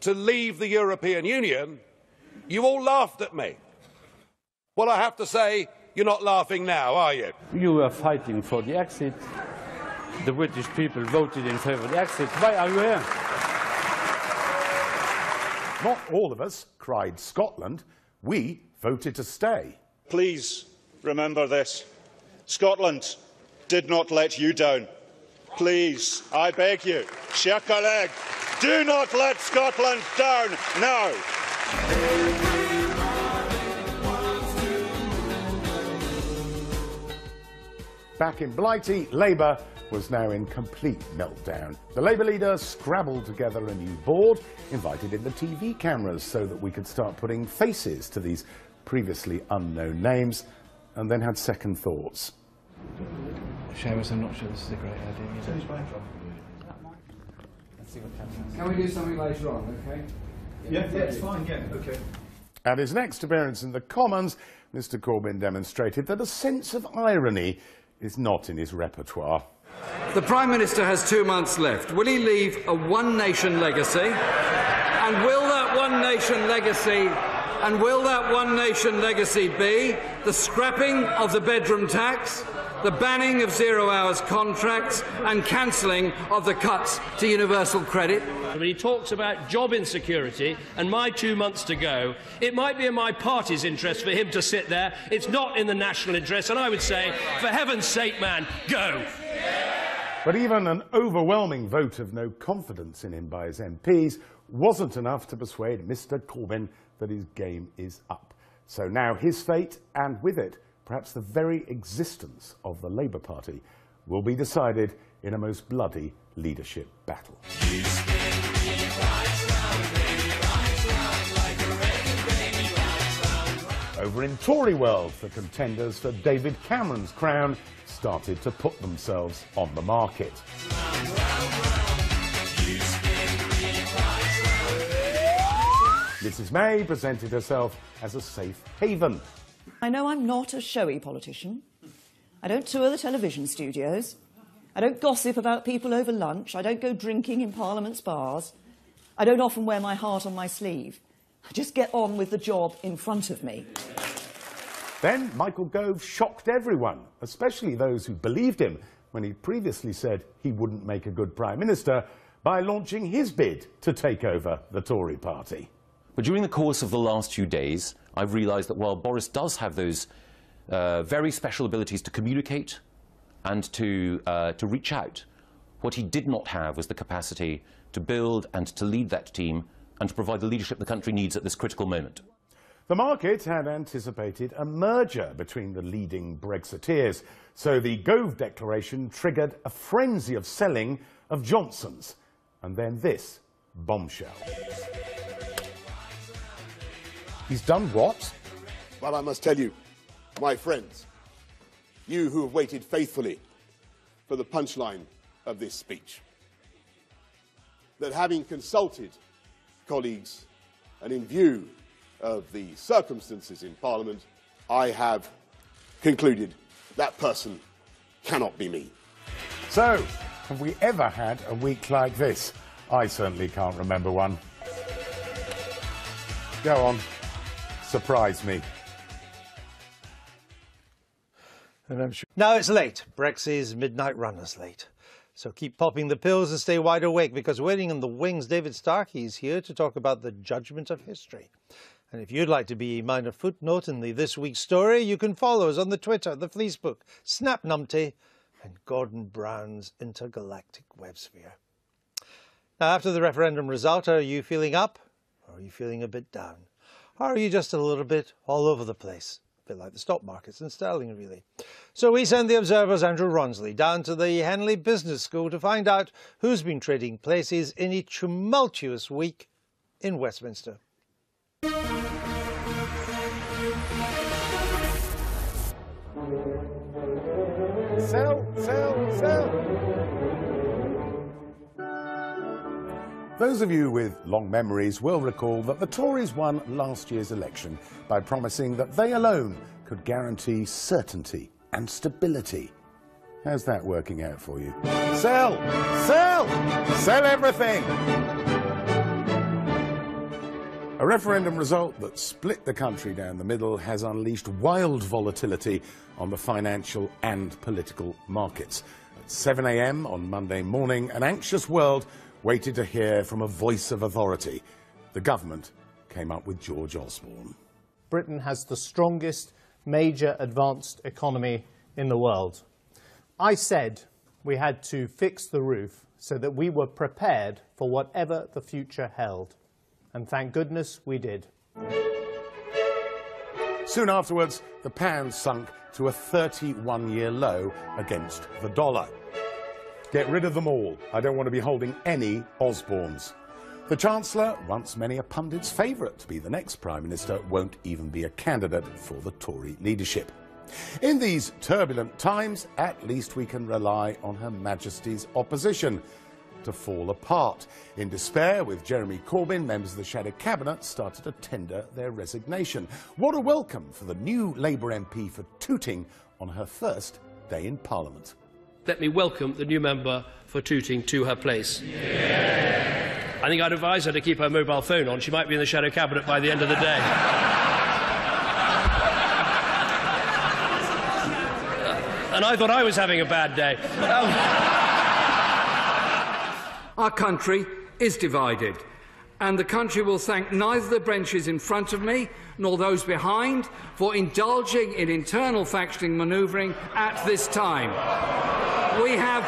to leave the European Union, you all laughed at me. Well, I have to say, you're not laughing now, are you? You were fighting for the exit. The British people voted in favour of the exit. Why are you here? Not all of us cried Scotland. We voted to stay. Please remember this. Scotland did not let you down. Please, I beg you, chers collègues, do not let Scotland down now. Back in Blighty, Labour was now in complete meltdown. The Labour leader scrabbled together a new board, invited in the TV cameras so that we could start putting faces to these previously unknown names, and then had second thoughts. Seamus, I'm not sure this is a great idea. Can we do something later on, okay? Yeah, yeah, it's fine, yeah, okay. At his next appearance in the Commons, Mr Corbyn demonstrated that a sense of irony is not in his repertoire. The Prime Minister has two months left. Will he leave a one nation legacy? And will that one nation legacy and will that one nation legacy be the scrapping of the bedroom tax, the banning of zero hours contracts and cancelling of the cuts to universal credit. When he talks about job insecurity and my two months to go, it might be in my party's interest for him to sit there. It's not in the national interest. And I would say, for heaven's sake, man, go. But even an overwhelming vote of no confidence in him by his MPs wasn't enough to persuade Mr Corbyn that his game is up. So now his fate, and with it, perhaps the very existence of the Labour Party will be decided in a most bloody leadership battle. Over in Tory world, the contenders for David Cameron's crown started to put themselves on the market. Mrs May presented herself as a safe haven I know I'm not a showy politician. I don't tour the television studios. I don't gossip about people over lunch. I don't go drinking in Parliament's bars. I don't often wear my heart on my sleeve. I just get on with the job in front of me. Then Michael Gove shocked everyone, especially those who believed him when he previously said he wouldn't make a good Prime Minister by launching his bid to take over the Tory party. But during the course of the last few days, I've realised that while Boris does have those uh, very special abilities to communicate and to, uh, to reach out, what he did not have was the capacity to build and to lead that team and to provide the leadership the country needs at this critical moment. The market had anticipated a merger between the leading Brexiteers, so the Gove Declaration triggered a frenzy of selling of Johnson's. And then this bombshell. He's done what? Well, I must tell you, my friends, you who have waited faithfully for the punchline of this speech, that having consulted colleagues and in view of the circumstances in Parliament, I have concluded that person cannot be me. So, have we ever had a week like this? I certainly can't remember one. Go on. Surprise me. And I'm sure. Now it's late. Brex's midnight runner's late. So keep popping the pills and stay wide awake because waiting in the wings, David Starkey is here to talk about the judgment of history. And if you'd like to be a minor footnote in the This week's story, you can follow us on the Twitter, the Fleecebook, Snapnumpty, and Gordon Brown's intergalactic websphere. Now, after the referendum result, are you feeling up or are you feeling a bit down? Or are you just a little bit all over the place? A bit like the stock markets and sterling, really. So we send the Observer's Andrew Rawnsley down to the Henley Business School to find out who's been trading places in a tumultuous week in Westminster. Sell, sell. Those of you with long memories will recall that the Tories won last year's election by promising that they alone could guarantee certainty and stability. How's that working out for you? Sell! Sell! Sell everything! A referendum result that split the country down the middle has unleashed wild volatility on the financial and political markets. At 7 a.m. on Monday morning, an anxious world waited to hear from a voice of authority. The government came up with George Osborne. Britain has the strongest major advanced economy in the world. I said we had to fix the roof so that we were prepared for whatever the future held. And thank goodness we did. Soon afterwards, the pound sunk to a 31 year low against the dollar. Get rid of them all. I don't want to be holding any Osbornes. The Chancellor, once many a pundit's favourite to be the next Prime Minister, won't even be a candidate for the Tory leadership. In these turbulent times, at least we can rely on Her Majesty's opposition to fall apart. In despair, with Jeremy Corbyn, members of the Shadow Cabinet started to tender their resignation. What a welcome for the new Labour MP for Tooting on her first day in Parliament. Let me welcome the new member for Tooting to her place. I think I'd advise her to keep her mobile phone on. She might be in the Shadow Cabinet by the end of the day. and I thought I was having a bad day. Um, Our country is divided, and the country will thank neither the benches in front of me nor those behind for indulging in internal factioning manoeuvring at this time. We have.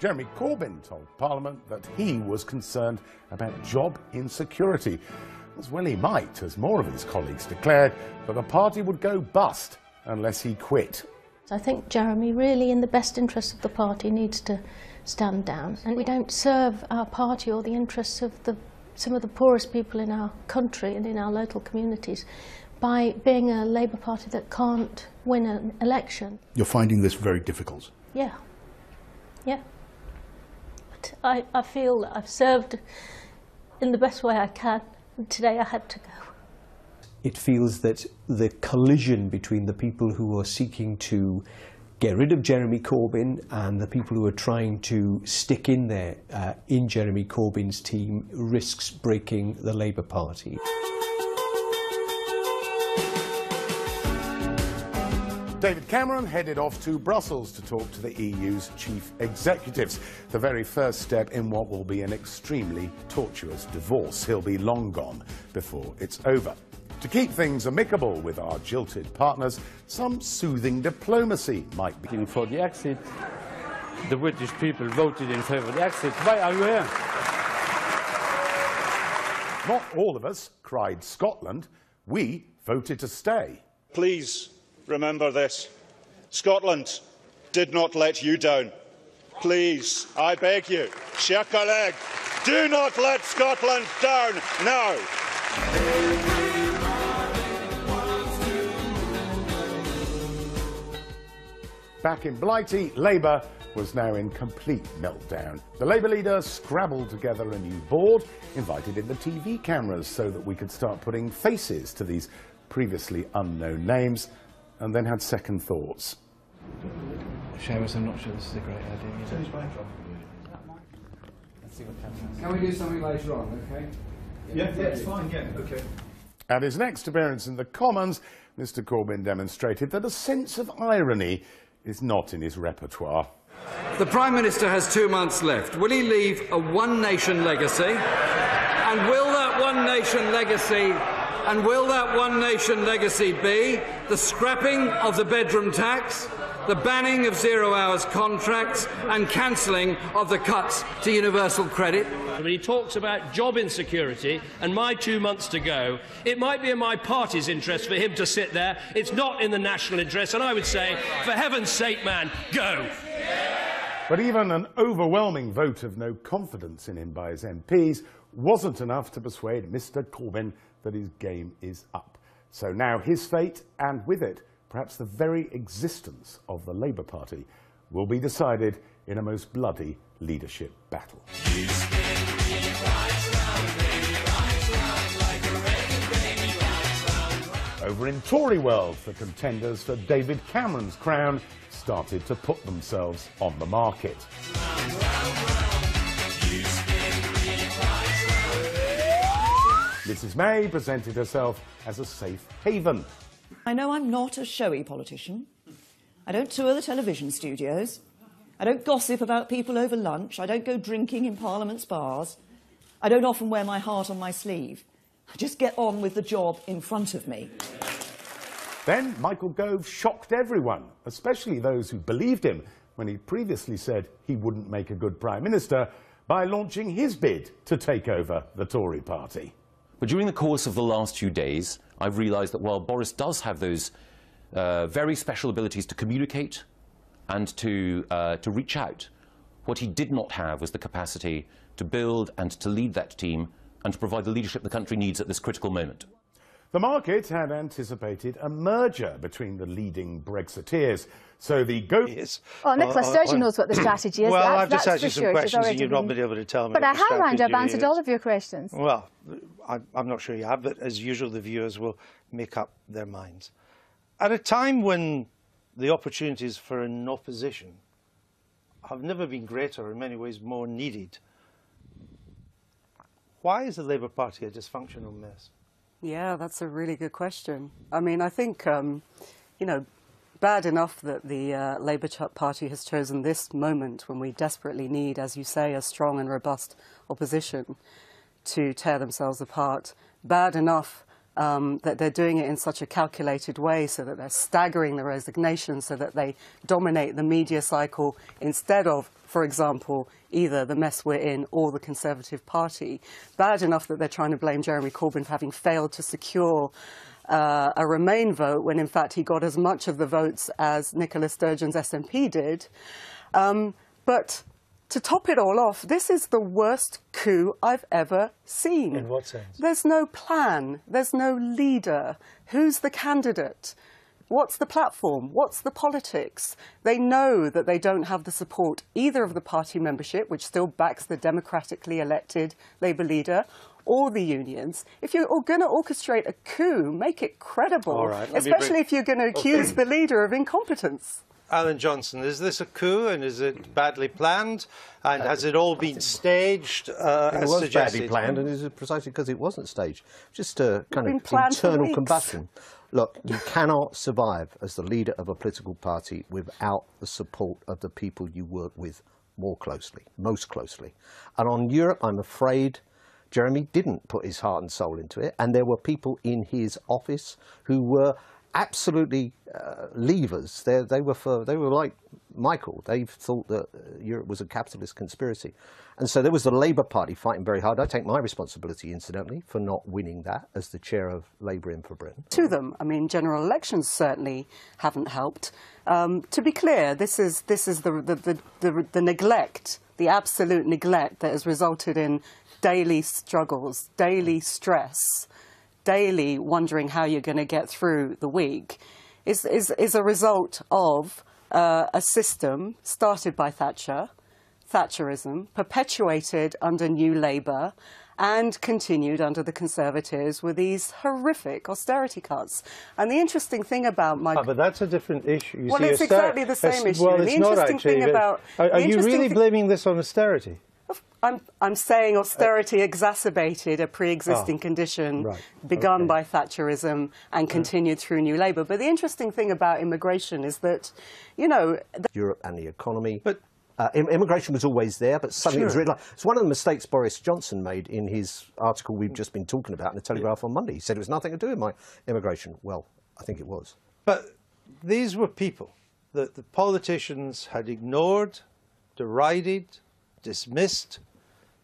Jeremy Corbyn told Parliament that he was concerned about job insecurity. As well he might, as more of his colleagues declared that the party would go bust unless he quit. I think Jeremy really in the best interest of the party needs to stand down and we don't serve our party or the interests of the some of the poorest people in our country and in our local communities by being a Labour Party that can't win an election. You're finding this very difficult. Yeah. Yeah. But I, I feel that I've served in the best way I can and today I had to go. It feels that the collision between the people who are seeking to get rid of Jeremy Corbyn and the people who are trying to stick in there uh, in Jeremy Corbyn's team risks breaking the Labour Party. David Cameron headed off to Brussels to talk to the EU's chief executives. The very first step in what will be an extremely tortuous divorce. He'll be long gone before it's over. To keep things amicable with our jilted partners, some soothing diplomacy might be. For the exit, the British people voted in favour of the exit. Why are you here? Not all of us cried Scotland. We voted to stay. Please remember this. Scotland did not let you down. Please, I beg you, chers collègues, do not let Scotland down now. Back in Blighty, Labour was now in complete meltdown. The Labour leader scrabbled together a new board, invited in the TV cameras so that we could start putting faces to these previously unknown names, and then had second thoughts. Seamus, I'm not sure this is a great idea. Can we do something later on, okay? Yeah, yeah, it's fine, yeah, okay. At his next appearance in the Commons, Mr Corbyn demonstrated that a sense of irony is not in his repertoire. The Prime Minister has two months left. Will he leave a one nation legacy? And will that one nation legacy and will that one nation legacy be the scrapping of the bedroom tax, the banning of zero hours contracts, and cancelling of the cuts to universal credit? When he talks about job insecurity and my two months to go, it might be in my party's interest for him to sit there. It's not in the national interest. And I would say, for heaven's sake, man, go. But even an overwhelming vote of no confidence in him by his MPs wasn't enough to persuade Mr Corbyn that his game is up. So now his fate, and with it, perhaps the very existence of the Labour Party, will be decided in a most bloody leadership battle. Over in Tory world, the contenders for David Cameron's crown started to put themselves on the market. Mrs May presented herself as a safe haven. I know I'm not a showy politician. I don't tour the television studios. I don't gossip about people over lunch. I don't go drinking in Parliament's bars. I don't often wear my heart on my sleeve. I just get on with the job in front of me. Then Michael Gove shocked everyone, especially those who believed him when he previously said he wouldn't make a good Prime Minister by launching his bid to take over the Tory party. But during the course of the last few days, I've realised that while Boris does have those uh, very special abilities to communicate and to, uh, to reach out, what he did not have was the capacity to build and to lead that team and to provide the leadership the country needs at this critical moment. The market had anticipated a merger between the leading Brexiteers. So the go. Is oh, Well, Nicola Sturgeon knows what the strategy is. Well, That- I've just that's asked you for some sure. She's questions and already you've not been- been able to tell me. But I have, Andrew. I've answered is. all of your questions. Well, I, I'm not sure you have, but as usual, the viewers will make up their minds. At a time when the opportunities for an opposition have never been greater, in many ways more needed, why is the Labour Party a dysfunctional mess? Yeah, that's a really good question. I mean, I think, um, you know, bad enough that the uh, Labour Party has chosen this moment when we desperately need, as you say, a strong and robust opposition to tear themselves apart. Bad enough um, that they're doing it in such a calculated way so that they're staggering the resignation so that they dominate the media cycle instead of, for example, either the mess we're in or the Conservative Party. Bad enough that they're trying to blame Jeremy Corbyn for having failed to secure uh, a Remain vote when in fact he got as much of the votes as Nicola Sturgeon's SNP did. Um, but to top it all off, this is the worst coup I've ever seen. In what sense? There's no plan. There's no leader. Who's the candidate? What's the platform? What's the politics? They know that they don't have the support either of the party membership, which still backs the democratically elected Labour leader, or the unions. If you're going to orchestrate a coup, make it credible, All right, especially bring- if you're going to accuse the leader of incompetence. Alan Johnson, is this a coup and is it badly planned? And has it all been staged uh, it as was suggested? badly planned, and it is precisely because it wasn't staged. Just a kind been of internal combustion. Look, you cannot survive as the leader of a political party without the support of the people you work with more closely, most closely. And on Europe, I'm afraid Jeremy didn't put his heart and soul into it. And there were people in his office who were absolutely uh, leavers. They, they, were for, they were like Michael. They thought that uh, Europe was a capitalist conspiracy. And so there was the Labour Party fighting very hard. I take my responsibility, incidentally, for not winning that as the chair of Labour in for Britain. To them. I mean, general elections certainly haven't helped. Um, to be clear, this is, this is the, the, the, the, the neglect, the absolute neglect that has resulted in daily struggles, daily stress, daily wondering how you're going to get through the week, is, is, is a result of uh, a system started by Thatcher, Thatcherism, perpetuated under New Labour, and continued under the Conservatives with these horrific austerity cuts. And the interesting thing about my... Oh, but that's a different issue. You well, see, it's exactly the same issue. Well, the it's interesting not actually. thing about... Are, are you really blaming this on austerity? I'm, I'm saying austerity uh, exacerbated a pre-existing Oh, condition right, begun by Thatcherism and uh. continued through New Labour. But the interesting thing about immigration is that, you know, Europe and the economy. But uh, im- immigration was always there, but suddenly it was Sure. written. It's one of the mistakes Boris Johnson made in his article we've just been talking about in the Telegraph on Monday. He said it was nothing to do with my immigration. Well, I think it was. But these were people that the politicians had ignored, derided, dismissed,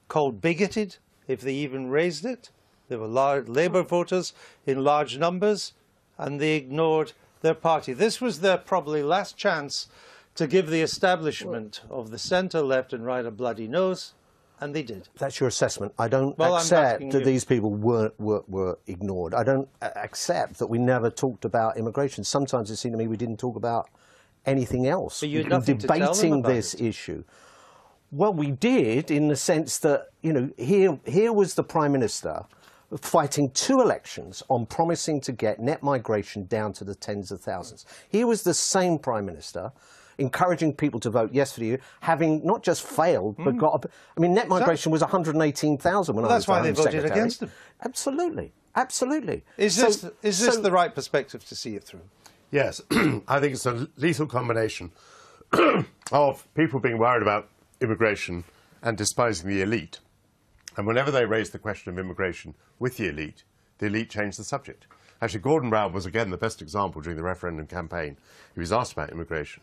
called bigoted, if they even raised it. There were large Labour voters in large numbers, and they ignored their party. This was their probably last chance to give the establishment of the centre, left, and right a bloody nose, and they did. That's your assessment. I don't Well, accept that you. these people were, were, were ignored. I don't accept that we never talked about immigration. Sometimes it seemed to me we didn't talk about anything else. But you had We've to tell them debating this issue. Well, we did in the sense that, you know, here, here was the Prime Minister fighting two elections on promising to get net migration down to the tens of thousands. Here was the same Prime Minister encouraging people to vote yes for you, having not just failed, but Mm. got... A, I mean, net migration was 118,000 when Well, I was that's was why they voted Secretary. against him. Absolutely. Absolutely. Is So- this, is this so- the right perspective to see it through? Yes, I think it's a lethal combination of people being worried about immigration and despising the elite. And whenever they raise the question of immigration with the elite, the elite change the subject. Actually, Gordon Brown was again the best example during the referendum campaign. He was asked about immigration.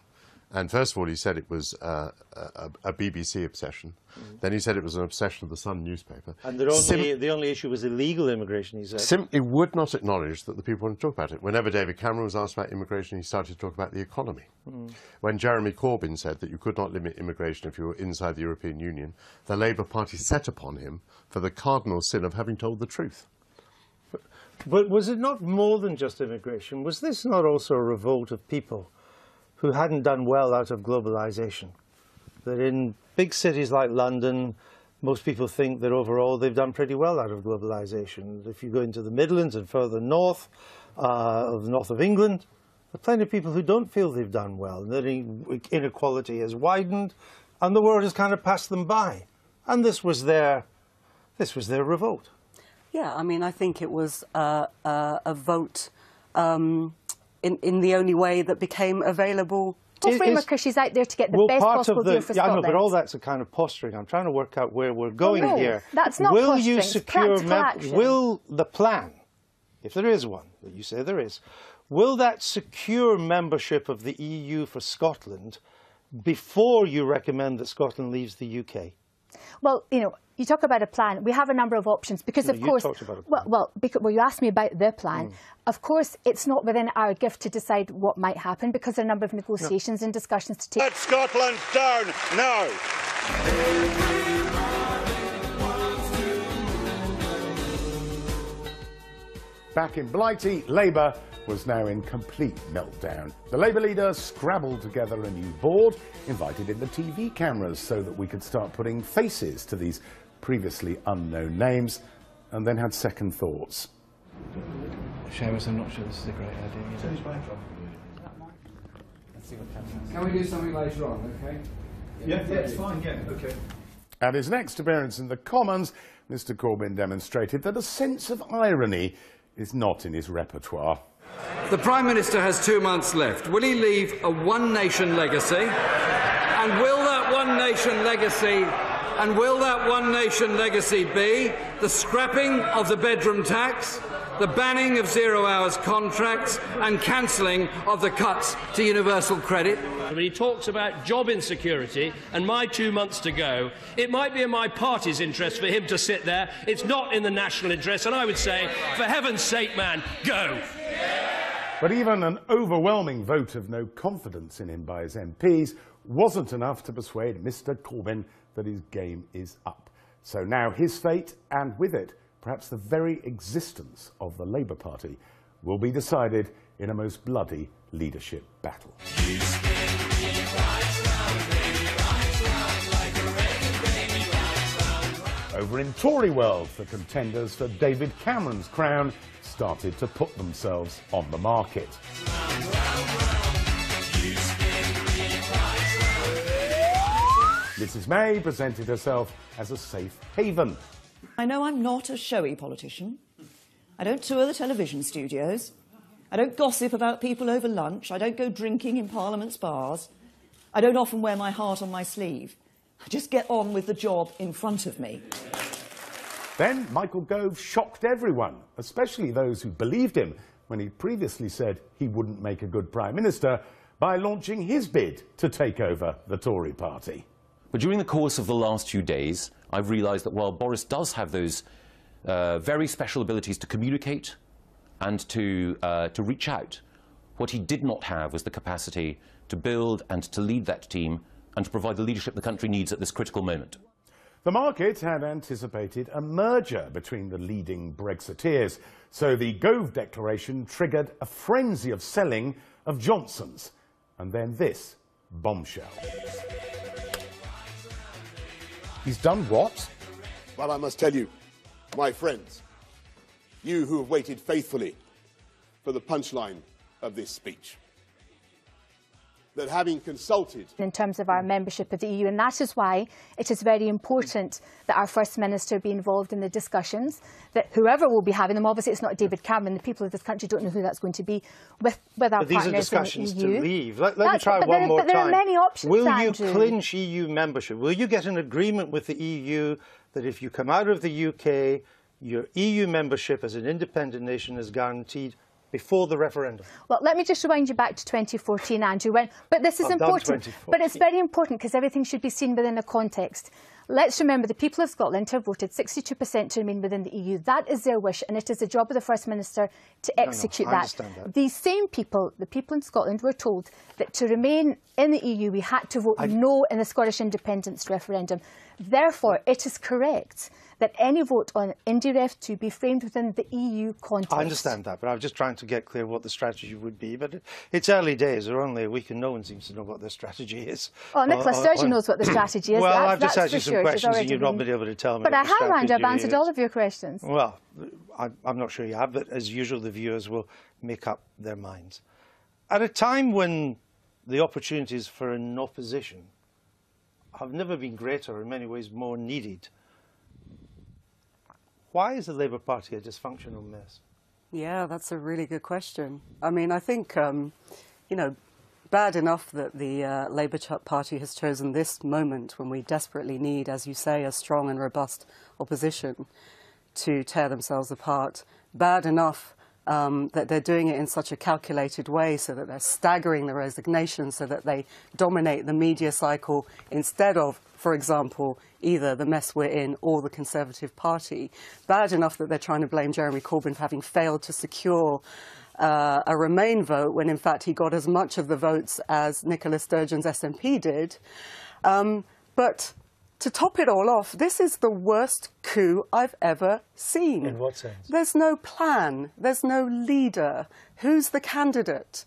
And first of all, he said it was uh, a, a BBC obsession. Then he said it was an obsession of the Sun newspaper. And the only, Sim- the only issue was illegal immigration, he said. simply would not acknowledge that the people want to talk about it. Whenever David Cameron was asked about immigration, he started to talk about the economy. Mm. When Jeremy Corbyn said that you could not limit immigration if you were inside the European Union, the Labour Party set upon him for the cardinal sin of having told the truth. But was it not more than just immigration? Was this not also a revolt of people who hadn't done well out of globalization? That in big cities like London, most people think that overall they've done pretty well out of globalization. If you go into the Midlands and further north, uh, of the north of England, there are plenty of people who don't feel they've done well. That inequality has widened, and the world has kind of passed them by. And this was their, this was their revolt. Yeah, I mean, I think it was uh, uh, a vote um, in, in the only way that became available. Whole framework because she's out there to get the Well, best part possible of the, deal for yeah, I Scotland. know, but all that's a kind of posturing. I'm trying to work out where we're going no, here. that's not Will posturing, you it's secure? practical action. will the plan, if there is one that you say there is, will that secure membership of the EU for Scotland before you recommend that Scotland leaves the UK? Well, you know, you talk about a plan. We have a number of options because, No, of you course, talked about a well, well, because, well, you asked me about the plan. Mm. Of course, it's not within our gift to decide what might happen because there are a number of negotiations and discussions to take. Let Scotland down now. Back in Blighty, Labour was now in complete meltdown. The Labour leader scrabbled together a new board, invited in the TV cameras so that we could start putting faces to these previously unknown names, and then had second thoughts. Seamus, I'm not sure this is a great idea. Can we do something later on, okay? Yeah, yeah, it's fine, yeah, okay. At his next appearance in the Commons, Mr Corbyn demonstrated that a sense of irony is not in his repertoire. The Prime Minister has two months left. Will he leave a one nation legacy? And will that one nation legacy and will that one nation legacy be the scrapping of the bedroom tax, the banning of zero hours contracts, and cancelling of the cuts to universal credit? When he talks about job insecurity and my two months to go, it might be in my party's interest for him to sit there. It's not in the national interest. And I would say, for heaven's sake, man, go. But even an overwhelming vote of no confidence in him by his MPs wasn't enough to persuade Mr Corbyn that his game is up. So now his fate, and with it, perhaps the very existence of the Labour Party, will be decided in a most bloody leadership battle. Over in Tory world, the contenders for David Cameron's crown started to put themselves on the market. Mrs May presented herself as a safe haven. I know I'm not a showy politician. I don't tour the television studios. I don't gossip about people over lunch. I don't go drinking in Parliament's bars. I don't often wear my heart on my sleeve. I just get on with the job in front of me. Then Michael Gove shocked everyone, especially those who believed him when he previously said he wouldn't make a good Prime Minister by launching his bid to take over the Tory party. But during the course of the last few days, I've realised that while Boris does have those uh, very special abilities to communicate and to, uh, to reach out, what he did not have was the capacity to build and to lead that team and to provide the leadership the country needs at this critical moment. The market had anticipated a merger between the leading Brexiteers, so the Gove declaration triggered a frenzy of selling of Johnson's. And then this bombshell. He's done what? Well, I must tell you, my friends, you who have waited faithfully for the punchline of this speech, that having consulted in terms of our membership of the EU. And that is why it is very important that our First Minister be involved in the discussions, that whoever will be having them, obviously it's not David Cameron, the people of this country don't know who that's going to be, with, with our but these are discussions in the EU. to leave. Let, let me try but one there, more but there time. are many options, Will Andrew. you clinch EU membership? Will you get an agreement with the EU that if you come out of the UK, your EU membership as an independent nation is guaranteed before the referendum? Well, let me just rewind you back to 2014, Andrew. When, but this is I've important. But it's very important because everything should be seen within a context. Let's remember the people of Scotland have voted 62% to remain within the EU. That is their wish, and it is the job of the First Minister to No, no, execute I that. that. These same people, the people in Scotland, were told that to remain in the EU, we had to vote no in the Scottish independence referendum. Therefore, it is correct that any vote on IndyRef 2 be framed within the EU context. I understand that, but I'm just trying to get clear what the strategy would be. But it's early days. We're only a week and no one seems to know what their strategy is. Well, Nicola Or- or- Sturgeon or- knows what the strategy is. Well, That's- I've just asked you some sure. Questions and you've not been- been able to tell me But I have, Andrew. I've answered is. all of your questions. Well, I, I'm not sure you have, but as usual, the viewers will make up their minds. At a time when the opportunities for an opposition have never been greater, in many ways more needed, why is the Labour Party a dysfunctional mess? Yeah, that's a really good question. I mean, I think, um, you know, bad enough that the uh, Labour Party has chosen this moment when we desperately need, as you say, a strong and robust opposition to tear themselves apart. Bad enough um, that they're doing it in such a calculated way so that they're staggering the resignation so that they dominate the media cycle instead of, for example, either the mess we're in or the Conservative Party. Bad enough that they're trying to blame Jeremy Corbyn for having failed to secure uh, a Remain vote when in fact he got as much of the votes as Nicola Sturgeon's SNP did. Um, but to top it all off, this is the worst coup I've ever seen. In what sense? There's no plan. There's no leader. Who's the candidate?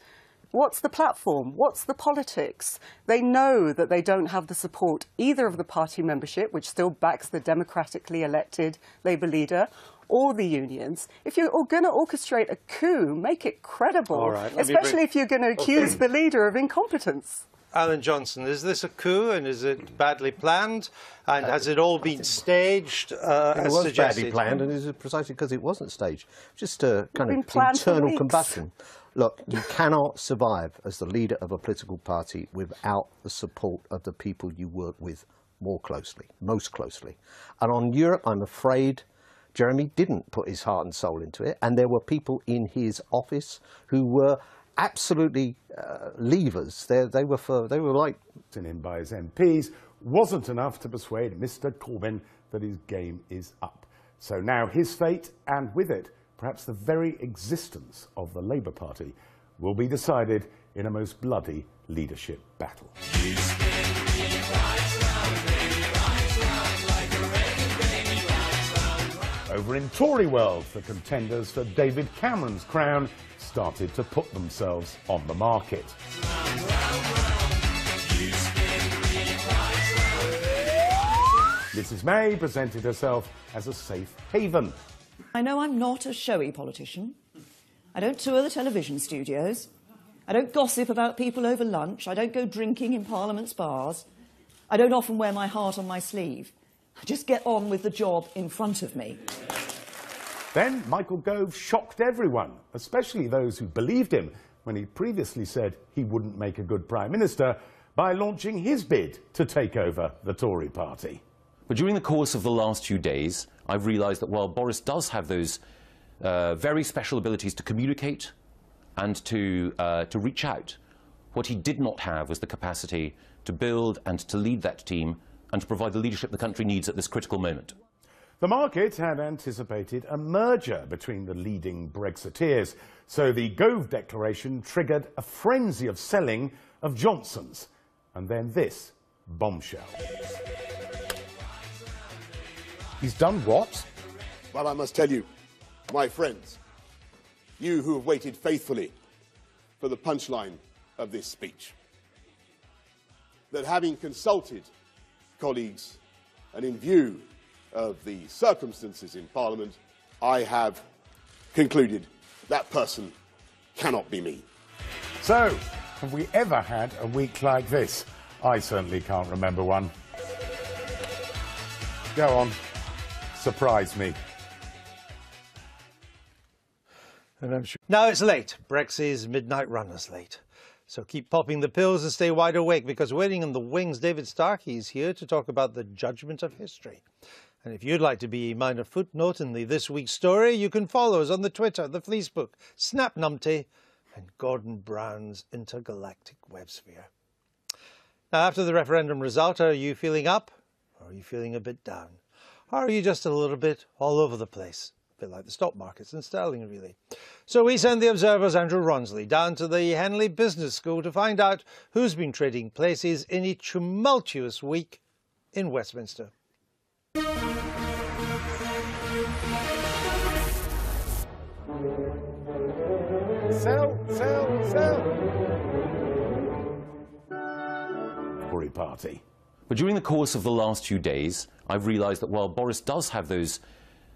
What's the platform? What's the politics? They know that they don't have the support either of the party membership, which still backs the democratically elected Labour leader, or the unions. If you're going to orchestrate a coup, make it credible, All right, especially bring- if you're going to accuse the leader of incompetence. Alan Johnson, is this a coup and is it badly planned? And has it all been staged uh, it as was suggested? badly planned, and it's precisely because it wasn't staged. Just a kind been of planned for internal combustion. Look, you cannot survive as the leader of a political party without the support of the people you work with more closely, most closely. And on Europe, I'm afraid Jeremy didn't put his heart and soul into it, and there were people in his office who were absolutely uh, leavers. They, they were for, they were like in by his MPs wasn't enough to persuade Mr Corbyn that his game is up. So now his fate, and with it, perhaps the very existence of the Labour Party, will be decided in a most bloody leadership battle. Over in Tory world, the contenders for David Cameron's crown started to put themselves on the market. Mrs May presented herself as a safe haven. I know I'm not a showy politician. I don't tour the television studios. I don't gossip about people over lunch. I don't go drinking in Parliament's bars. I don't often wear my heart on my sleeve. I just get on with the job in front of me. Then Michael Gove shocked everyone, especially those who believed him when he previously said he wouldn't make a good Prime Minister by launching his bid to take over the Tory party. But during the course of the last few days, I've realised that while Boris does have those uh, very special abilities to communicate and to, uh, to reach out, what he did not have was the capacity to build and to lead that team and to provide the leadership the country needs at this critical moment. The market had anticipated a merger between the leading Brexiteers, so the Gove declaration triggered a frenzy of selling of Johnson's. And then this bombshell. He's done what? Well, I must tell you, my friends, you who have waited faithfully for the punchline of this speech, that having consulted colleagues and in view of the circumstances in Parliament, I have concluded that person cannot be me. So, have we ever had a week like this? I certainly can't remember one. Go on, surprise me. And I'm sure. Now it's late. Brex's midnight runner's late. So keep popping the pills and stay wide awake because waiting in the wings, David Starkey is here to talk about the judgment of history. And if you'd like to be a minor footnote in the This Week story, you can follow us on the Twitter, the Fleecebook, Snap Numpty, and Gordon Brown's intergalactic websphere. Now, after the referendum result, are you feeling up or are you feeling a bit down? Or are you just a little bit all over the place? A bit like the stock markets and sterling, really. So we send the Observer's Andrew Rawnsley down to the Henley Business School to find out who's been trading places in a tumultuous week in Westminster. Sell, sell, sell. Tory party. But during the course of the last few days, I've realised that while Boris does have those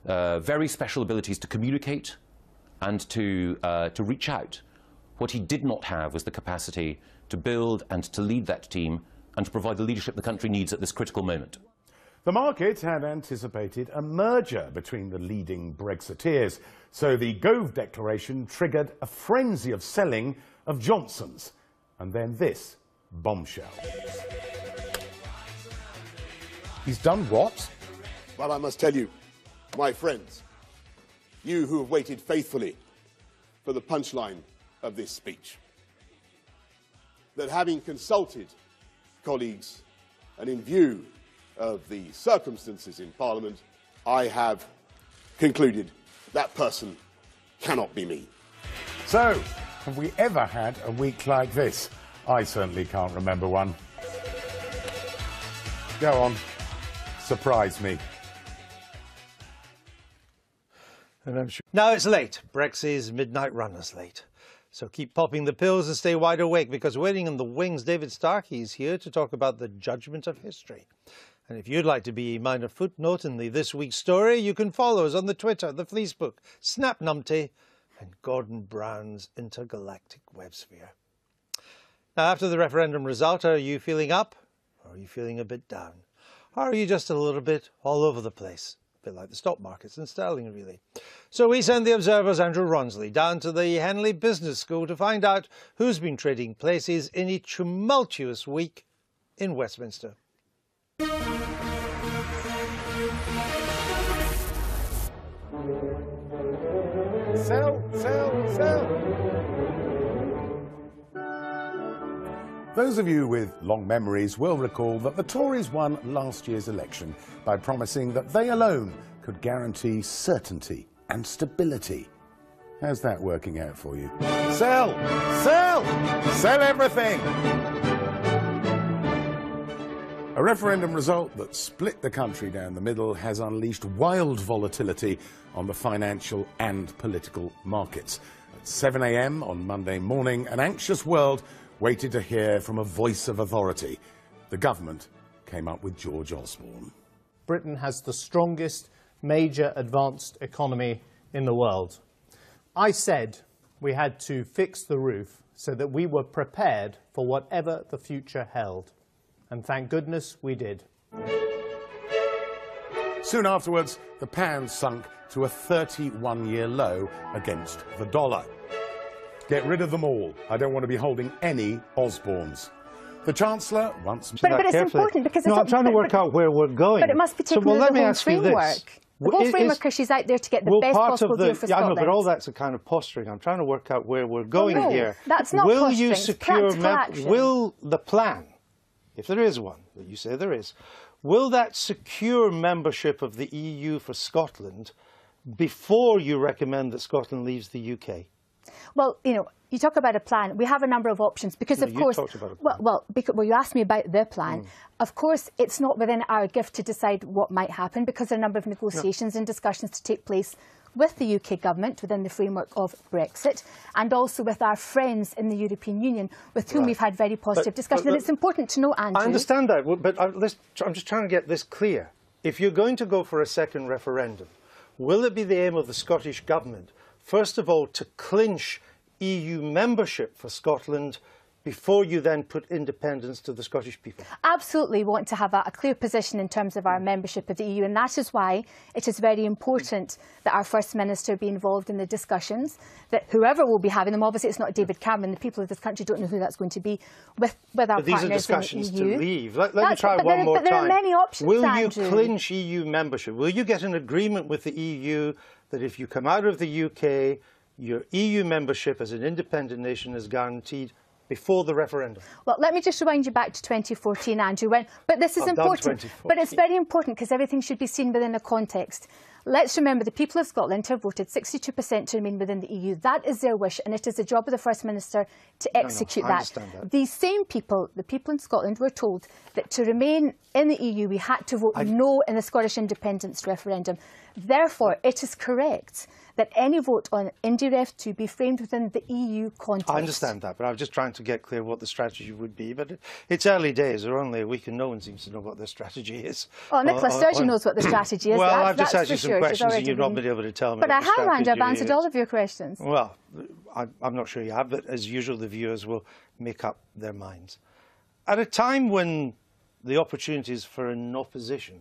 uh, very special abilities to communicate and to, uh, to reach out, what he did not have was the capacity to build and to lead that team and to provide the leadership the country needs at this critical moment. The market had anticipated a merger between the leading Brexiteers, so the Gove declaration triggered a frenzy of selling of Johnson's. And then this bombshell. He's done what? Well, I must tell you, my friends, you who have waited faithfully for the punchline of this speech, that having consulted colleagues and in view of the circumstances in Parliament, I have concluded that person cannot be me. So, have we ever had a week like this? I certainly can't remember one. Go on, surprise me. And I'm sure. Now it's late. Brex's midnight runner's late. So keep popping the pills and stay wide awake because waiting in the wings, David Starkey is here to talk about the judgment of history. And if you'd like to be a minor footnote in the This week's story, you can follow us on the Twitter, the Fleecebook, Snap Numpty, and Gordon Brown's intergalactic websphere. Now, after the referendum result, are you feeling up or are you feeling a bit down? Or are you just a little bit all over the place? A bit like the stock markets and sterling, really. So we send the Observer's Andrew Rawnsley down to the Henley Business School to find out who's been trading places in a tumultuous week in Westminster. Sell, sell, sell. Those of you with long memories will recall that the Tories won last year's election by promising that they alone could guarantee certainty and stability. How's that working out for you? Sell! Sell! Sell everything! A referendum result that split the country down the middle has unleashed wild volatility on the financial and political markets. At 7am on Monday morning, an anxious world waited to hear from a voice of authority. The government came up with George Osborne. Britain has the strongest major advanced economy in the world. I said we had to fix the roof so that we were prepared for whatever the future held. And thank goodness we did. Soon afterwards, the pound sunk to a 31 year low against the dollar. Get rid of them all. I don't want to be holding any Osbornes. The Chancellor once But, but it's important because no, it's I'm trying to work but- out where we're going. But it must be so, taken well, let the me whole ask you framework. this. The whole Is- framework is- because she's out there to get the will best part possible of the, deal for yeah, I know, but all that's a kind of posturing. I'm trying to work out where we're oh, going no, here. that's not Will you posturing, it's secure? practical action. will the plan, if there is one, that you say there is, will that secure membership of the EU for Scotland before you recommend that Scotland leaves the UK? Well, you know, you talk about a plan. We have a number of options because, No, of course, talked about a well, well, because, well, you asked me about the plan. Mm. Of course, it's not within our gift to decide what might happen because there are a number of negotiations and discussions to take place with the UK government within the framework of Brexit and also with our friends in the European Union with whom Right. we've had very positive But- discussion. but- and it's important to know, Andrew. I understand that, but I'm just trying to get this clear. If you're going to go for a second referendum, will it be the aim of the Scottish Government, first of all, to clinch EU membership for Scotland before you then put independence to the Scottish people? absolutely want to have a, a clear position in terms of our membership of the EU, and that is why it is very important that our First Minister be involved in the discussions, that whoever will be having them, obviously it's not David Cameron, the people of this country don't know who that's going to be, with, with our But these are discussions in the to leave. Let, let me try one there, more but there time. are many options, Will Andrew. you clinch EU membership? Will you get an agreement with the EU that if you come out of the UK, your EU membership as an independent nation is guaranteed before the referendum? Well, let me just rewind you back to 2014, Andrew. When, but this is I've important. But it's very important because everything should be seen within a context. Let's remember the people of Scotland have voted 62% to remain within the EU. That is their wish, and it is the job of the First Minister to No, no, execute I that. that. These same people, the people in Scotland, were told that to remain in the EU, we had to vote no in the Scottish independence referendum. Therefore, it is correct that any vote on IndyRef to be framed within the EU context. I understand that, but I'm just trying to get clear what the strategy would be. But it's early days. We're only a week and no one seems to know what their strategy is. Oh, well, Nicola Or- Sturgeon or- knows what the strategy is. Well, That's- I've just asked you some sure. Questions and you've not been- been able to tell me But I have, Andrew. I've answered is. all of your questions. Well, I, I'm not sure you have, but as usual, the viewers will make up their minds. At a time when the opportunities for an opposition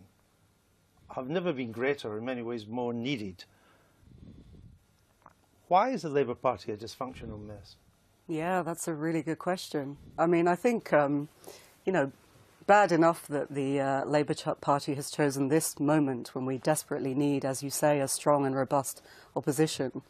have never been greater, in many ways more needed, why is the Labour Party a dysfunctional mess? Yeah, that's a really good question. I mean, I think, um, you know, bad enough that the uh, Labour Party has chosen this moment when we desperately need, as you say, a strong and robust opposition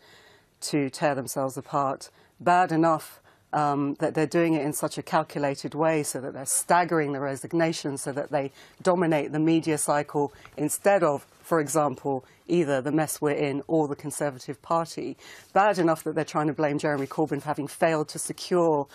to tear themselves apart. Bad enough um, that they're doing it in such a calculated way so that they're staggering the resignation so that they dominate the media cycle instead of, for example, either the mess we're in or the Conservative Party. Bad enough that they're trying to blame Jeremy Corbyn for having failed to secure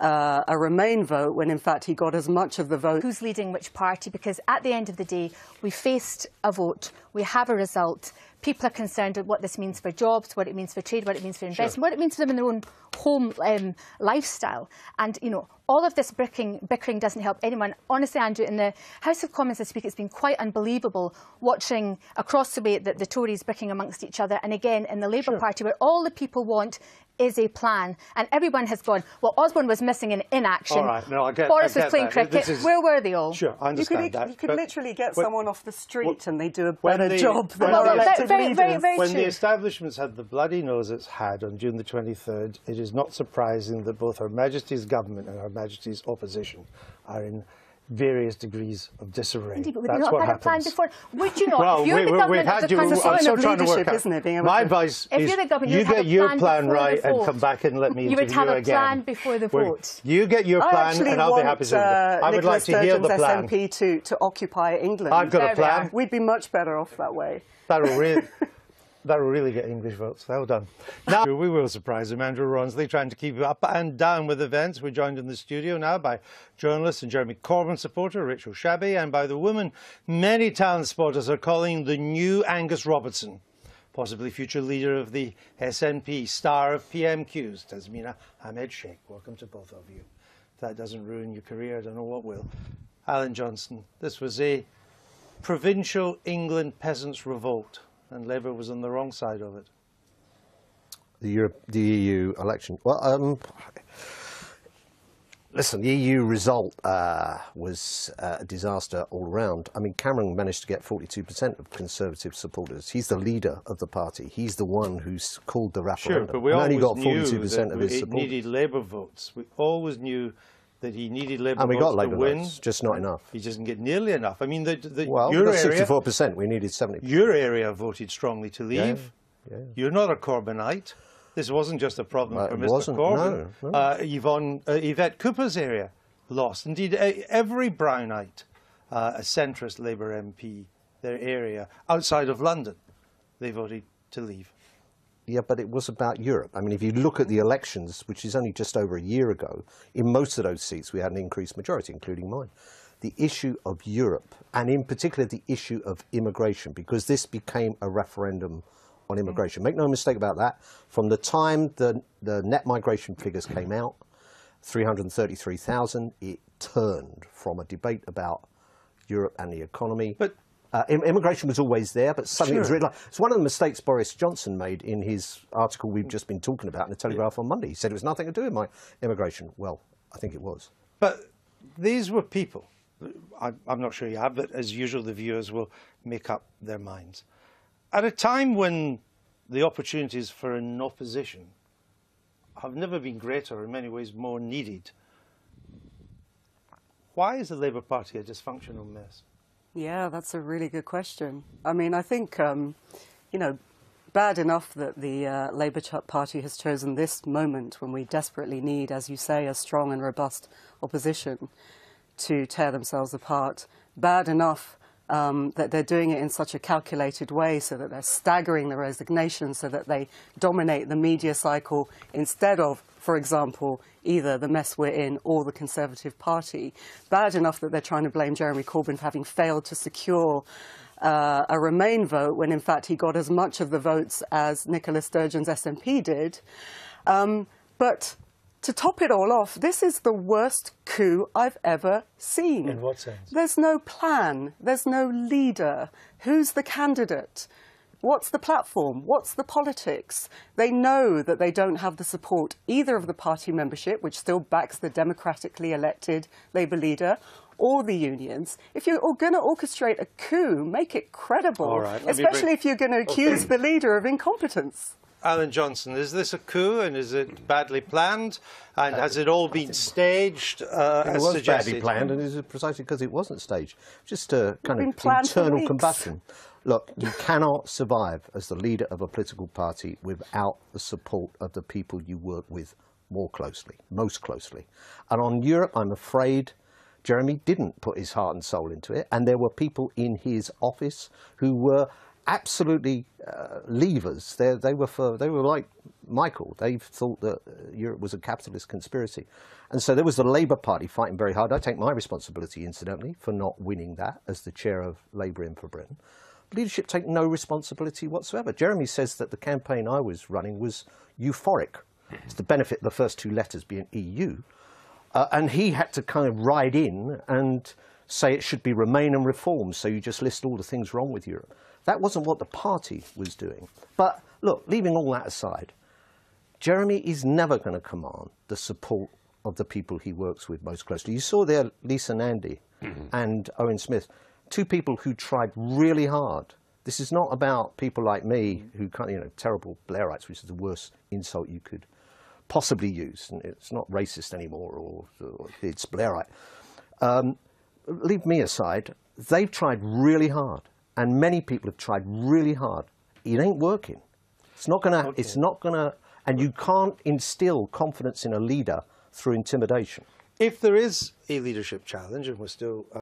uh, a Remain vote when in fact he got as much of the vote. Who's leading which party? Because at the end of the day, we faced a vote, we have a result. People are concerned at what this means for jobs, what it means for trade, what it means for investment, what it means for them in their own home um, lifestyle. And, you know, all of this bickering, bickering doesn't help anyone. Honestly, Andrew, in the House of Commons this week, it's been quite unbelievable watching across the way that the Tories bickering amongst each other. And again, in the Labour Party, where all the people want is a plan. And everyone has gone, well, Osborne was missing in inaction. All right, no, I get- Boris I was playing that. cricket. Is- Where were they all? Sure, I You could, understand that. you could literally get when- someone off the street and they do a when better the- job than when our elected very, leaders. very, very when true. the establishments had the bloody nose it's had on June the 23rd, it is not surprising that both Her Majesty's government and Her Majesty's opposition are in various degrees of disarray. Indeed, but would That's you not what had a plan before? Would you not? Well, if you're we, the we, government we've had you. I'm still trying to work out. isn't it, being My advice If is you're the government, you get your plan plan before the right and come back and let me You would have a again. plan before the vote. You get your plan and I'll want be happy to. uh, I would like to hear the plan. SNP to, to occupy England. I've got a There plan. We'd be much better off that way. That'll really, that'll really get English votes. Well done. Now, we will surprise him, Andrew Rawnsley, trying to keep up and down with events. We're joined in the studio now by journalist and Jeremy Corbyn supporter Rachel Shabi and by the woman many talent spotters are calling the new Angus Robertson, possibly future leader of the SNP, star of PMQs, Tasmina Ahmed Sheikh. Welcome to both of you. If that doesn't ruin your career, I don't know what will. Alan Johnson, this was a provincial England peasants' revolt, and Labour was on the wrong side of it. The, Europe, the EU election. Well, um, listen, the EU result uh, was uh, a disaster all around. I mean, Cameron managed to get 42% of Conservative supporters. He's the leader of the party. He's the one who's called the referendum. Sure, but we and always got knew 42% that of his it supporters. needed Labour votes. We always knew that he needed Labour And we got to Labour win. votes, just not enough. He doesn't get nearly enough. I mean, the, the, Well, we your area, 64%. We needed 70 your area voted strongly to leave. yeah. You're not a Corbynite. This wasn't just a problem Uh, for Mr Corbyn. no, no. Uh, Yvonne, uh, Yvette Cooper's area lost. Indeed, every Brownite, uh, a centrist Labour MP, their area outside of London, they voted to leave. Yeah, but it was about Europe. I mean, if you look at the elections, which is only just over a year ago, in most of those seats we had an increased majority, including mine. The issue of Europe, and in particular the issue of immigration, because this became a referendum on immigration. Make no mistake about that. From the time the, the net migration figures came out, 333,000, it turned from a debate about Europe and the economy. But uh, immigration was always there, but suddenly it was Sure. it's one of the mistakes Boris Johnson made in his article we've just been talking about in the Telegraph on Monday. He said it was nothing to do with my immigration. Well, I think it was. But these were people. I, I'm not sure you have, but as usual, the viewers will make up their minds. At a time when the opportunities for an opposition have never been greater, in many ways more needed, why is the Labour Party a dysfunctional mess? Yeah, that's a really good question. I mean, I think, um, you know, bad enough that the uh, Labour Party has chosen this moment when we desperately need, as you say, a strong and robust opposition to tear themselves apart. Bad enough um, that they're doing it in such a calculated way so that they're staggering the resignation so that they dominate the media cycle instead of, for example, either the mess we're in or the Conservative Party. Bad enough that they're trying to blame Jeremy Corbyn for having failed to secure uh, a Remain vote when in fact he got as much of the votes as Nicola Sturgeon's SNP did. Um, but to top it all off, this is the worst coup I've ever seen. In what sense? There's no plan. There's no leader. Who's the candidate? What's the platform? What's the politics? They know that they don't have the support either of the party membership, which still backs the democratically elected Labour leader, or the unions. If you're going to orchestrate a coup, make it credible, All right, especially bring- if you're going to accuse Okay. the leader of incompetence. Alan Johnson, is this a coup and is it badly planned? And has it all been staged uh, it as was suggested? badly planned, and is it precisely because it wasn't staged. Just a kind been of planned for internal combustion. Look, you cannot survive as the leader of a political party without the support of the people you work with more closely, most closely. And on Europe, I'm afraid Jeremy didn't put his heart and soul into it, and there were people in his office who were absolutely uh, leavers. They, they were for, they were like Michael. They thought that uh, Europe was a capitalist conspiracy, and so there was the Labour Party fighting very hard. I take my responsibility, incidentally, for not winning that as the chair of Labour in for Britain. Leadership take no responsibility whatsoever. Jeremy says that the campaign I was running was euphoric. It's the benefit of the first two letters being EU. Uh, and he had to kind of ride in and say it should be remain and reform. So you just list all the things wrong with Europe. That wasn't what the party was doing. But look, leaving all that aside, Jeremy is never going to command the support of the people he works with most closely. You saw there Lisa Nandy and Owen Smith, two people who tried really hard. This is not about people like me who kind of, you know, terrible Blairites, which is the worst insult you could possibly use. And it's not racist anymore, or, or it's Blairite. Um, leave me aside. They've tried really hard, and many people have tried really hard. It ain't working. It's not gonna. It's not gonna. And you can't instill confidence in a leader through intimidation. If there is a leadership challenge, and we're still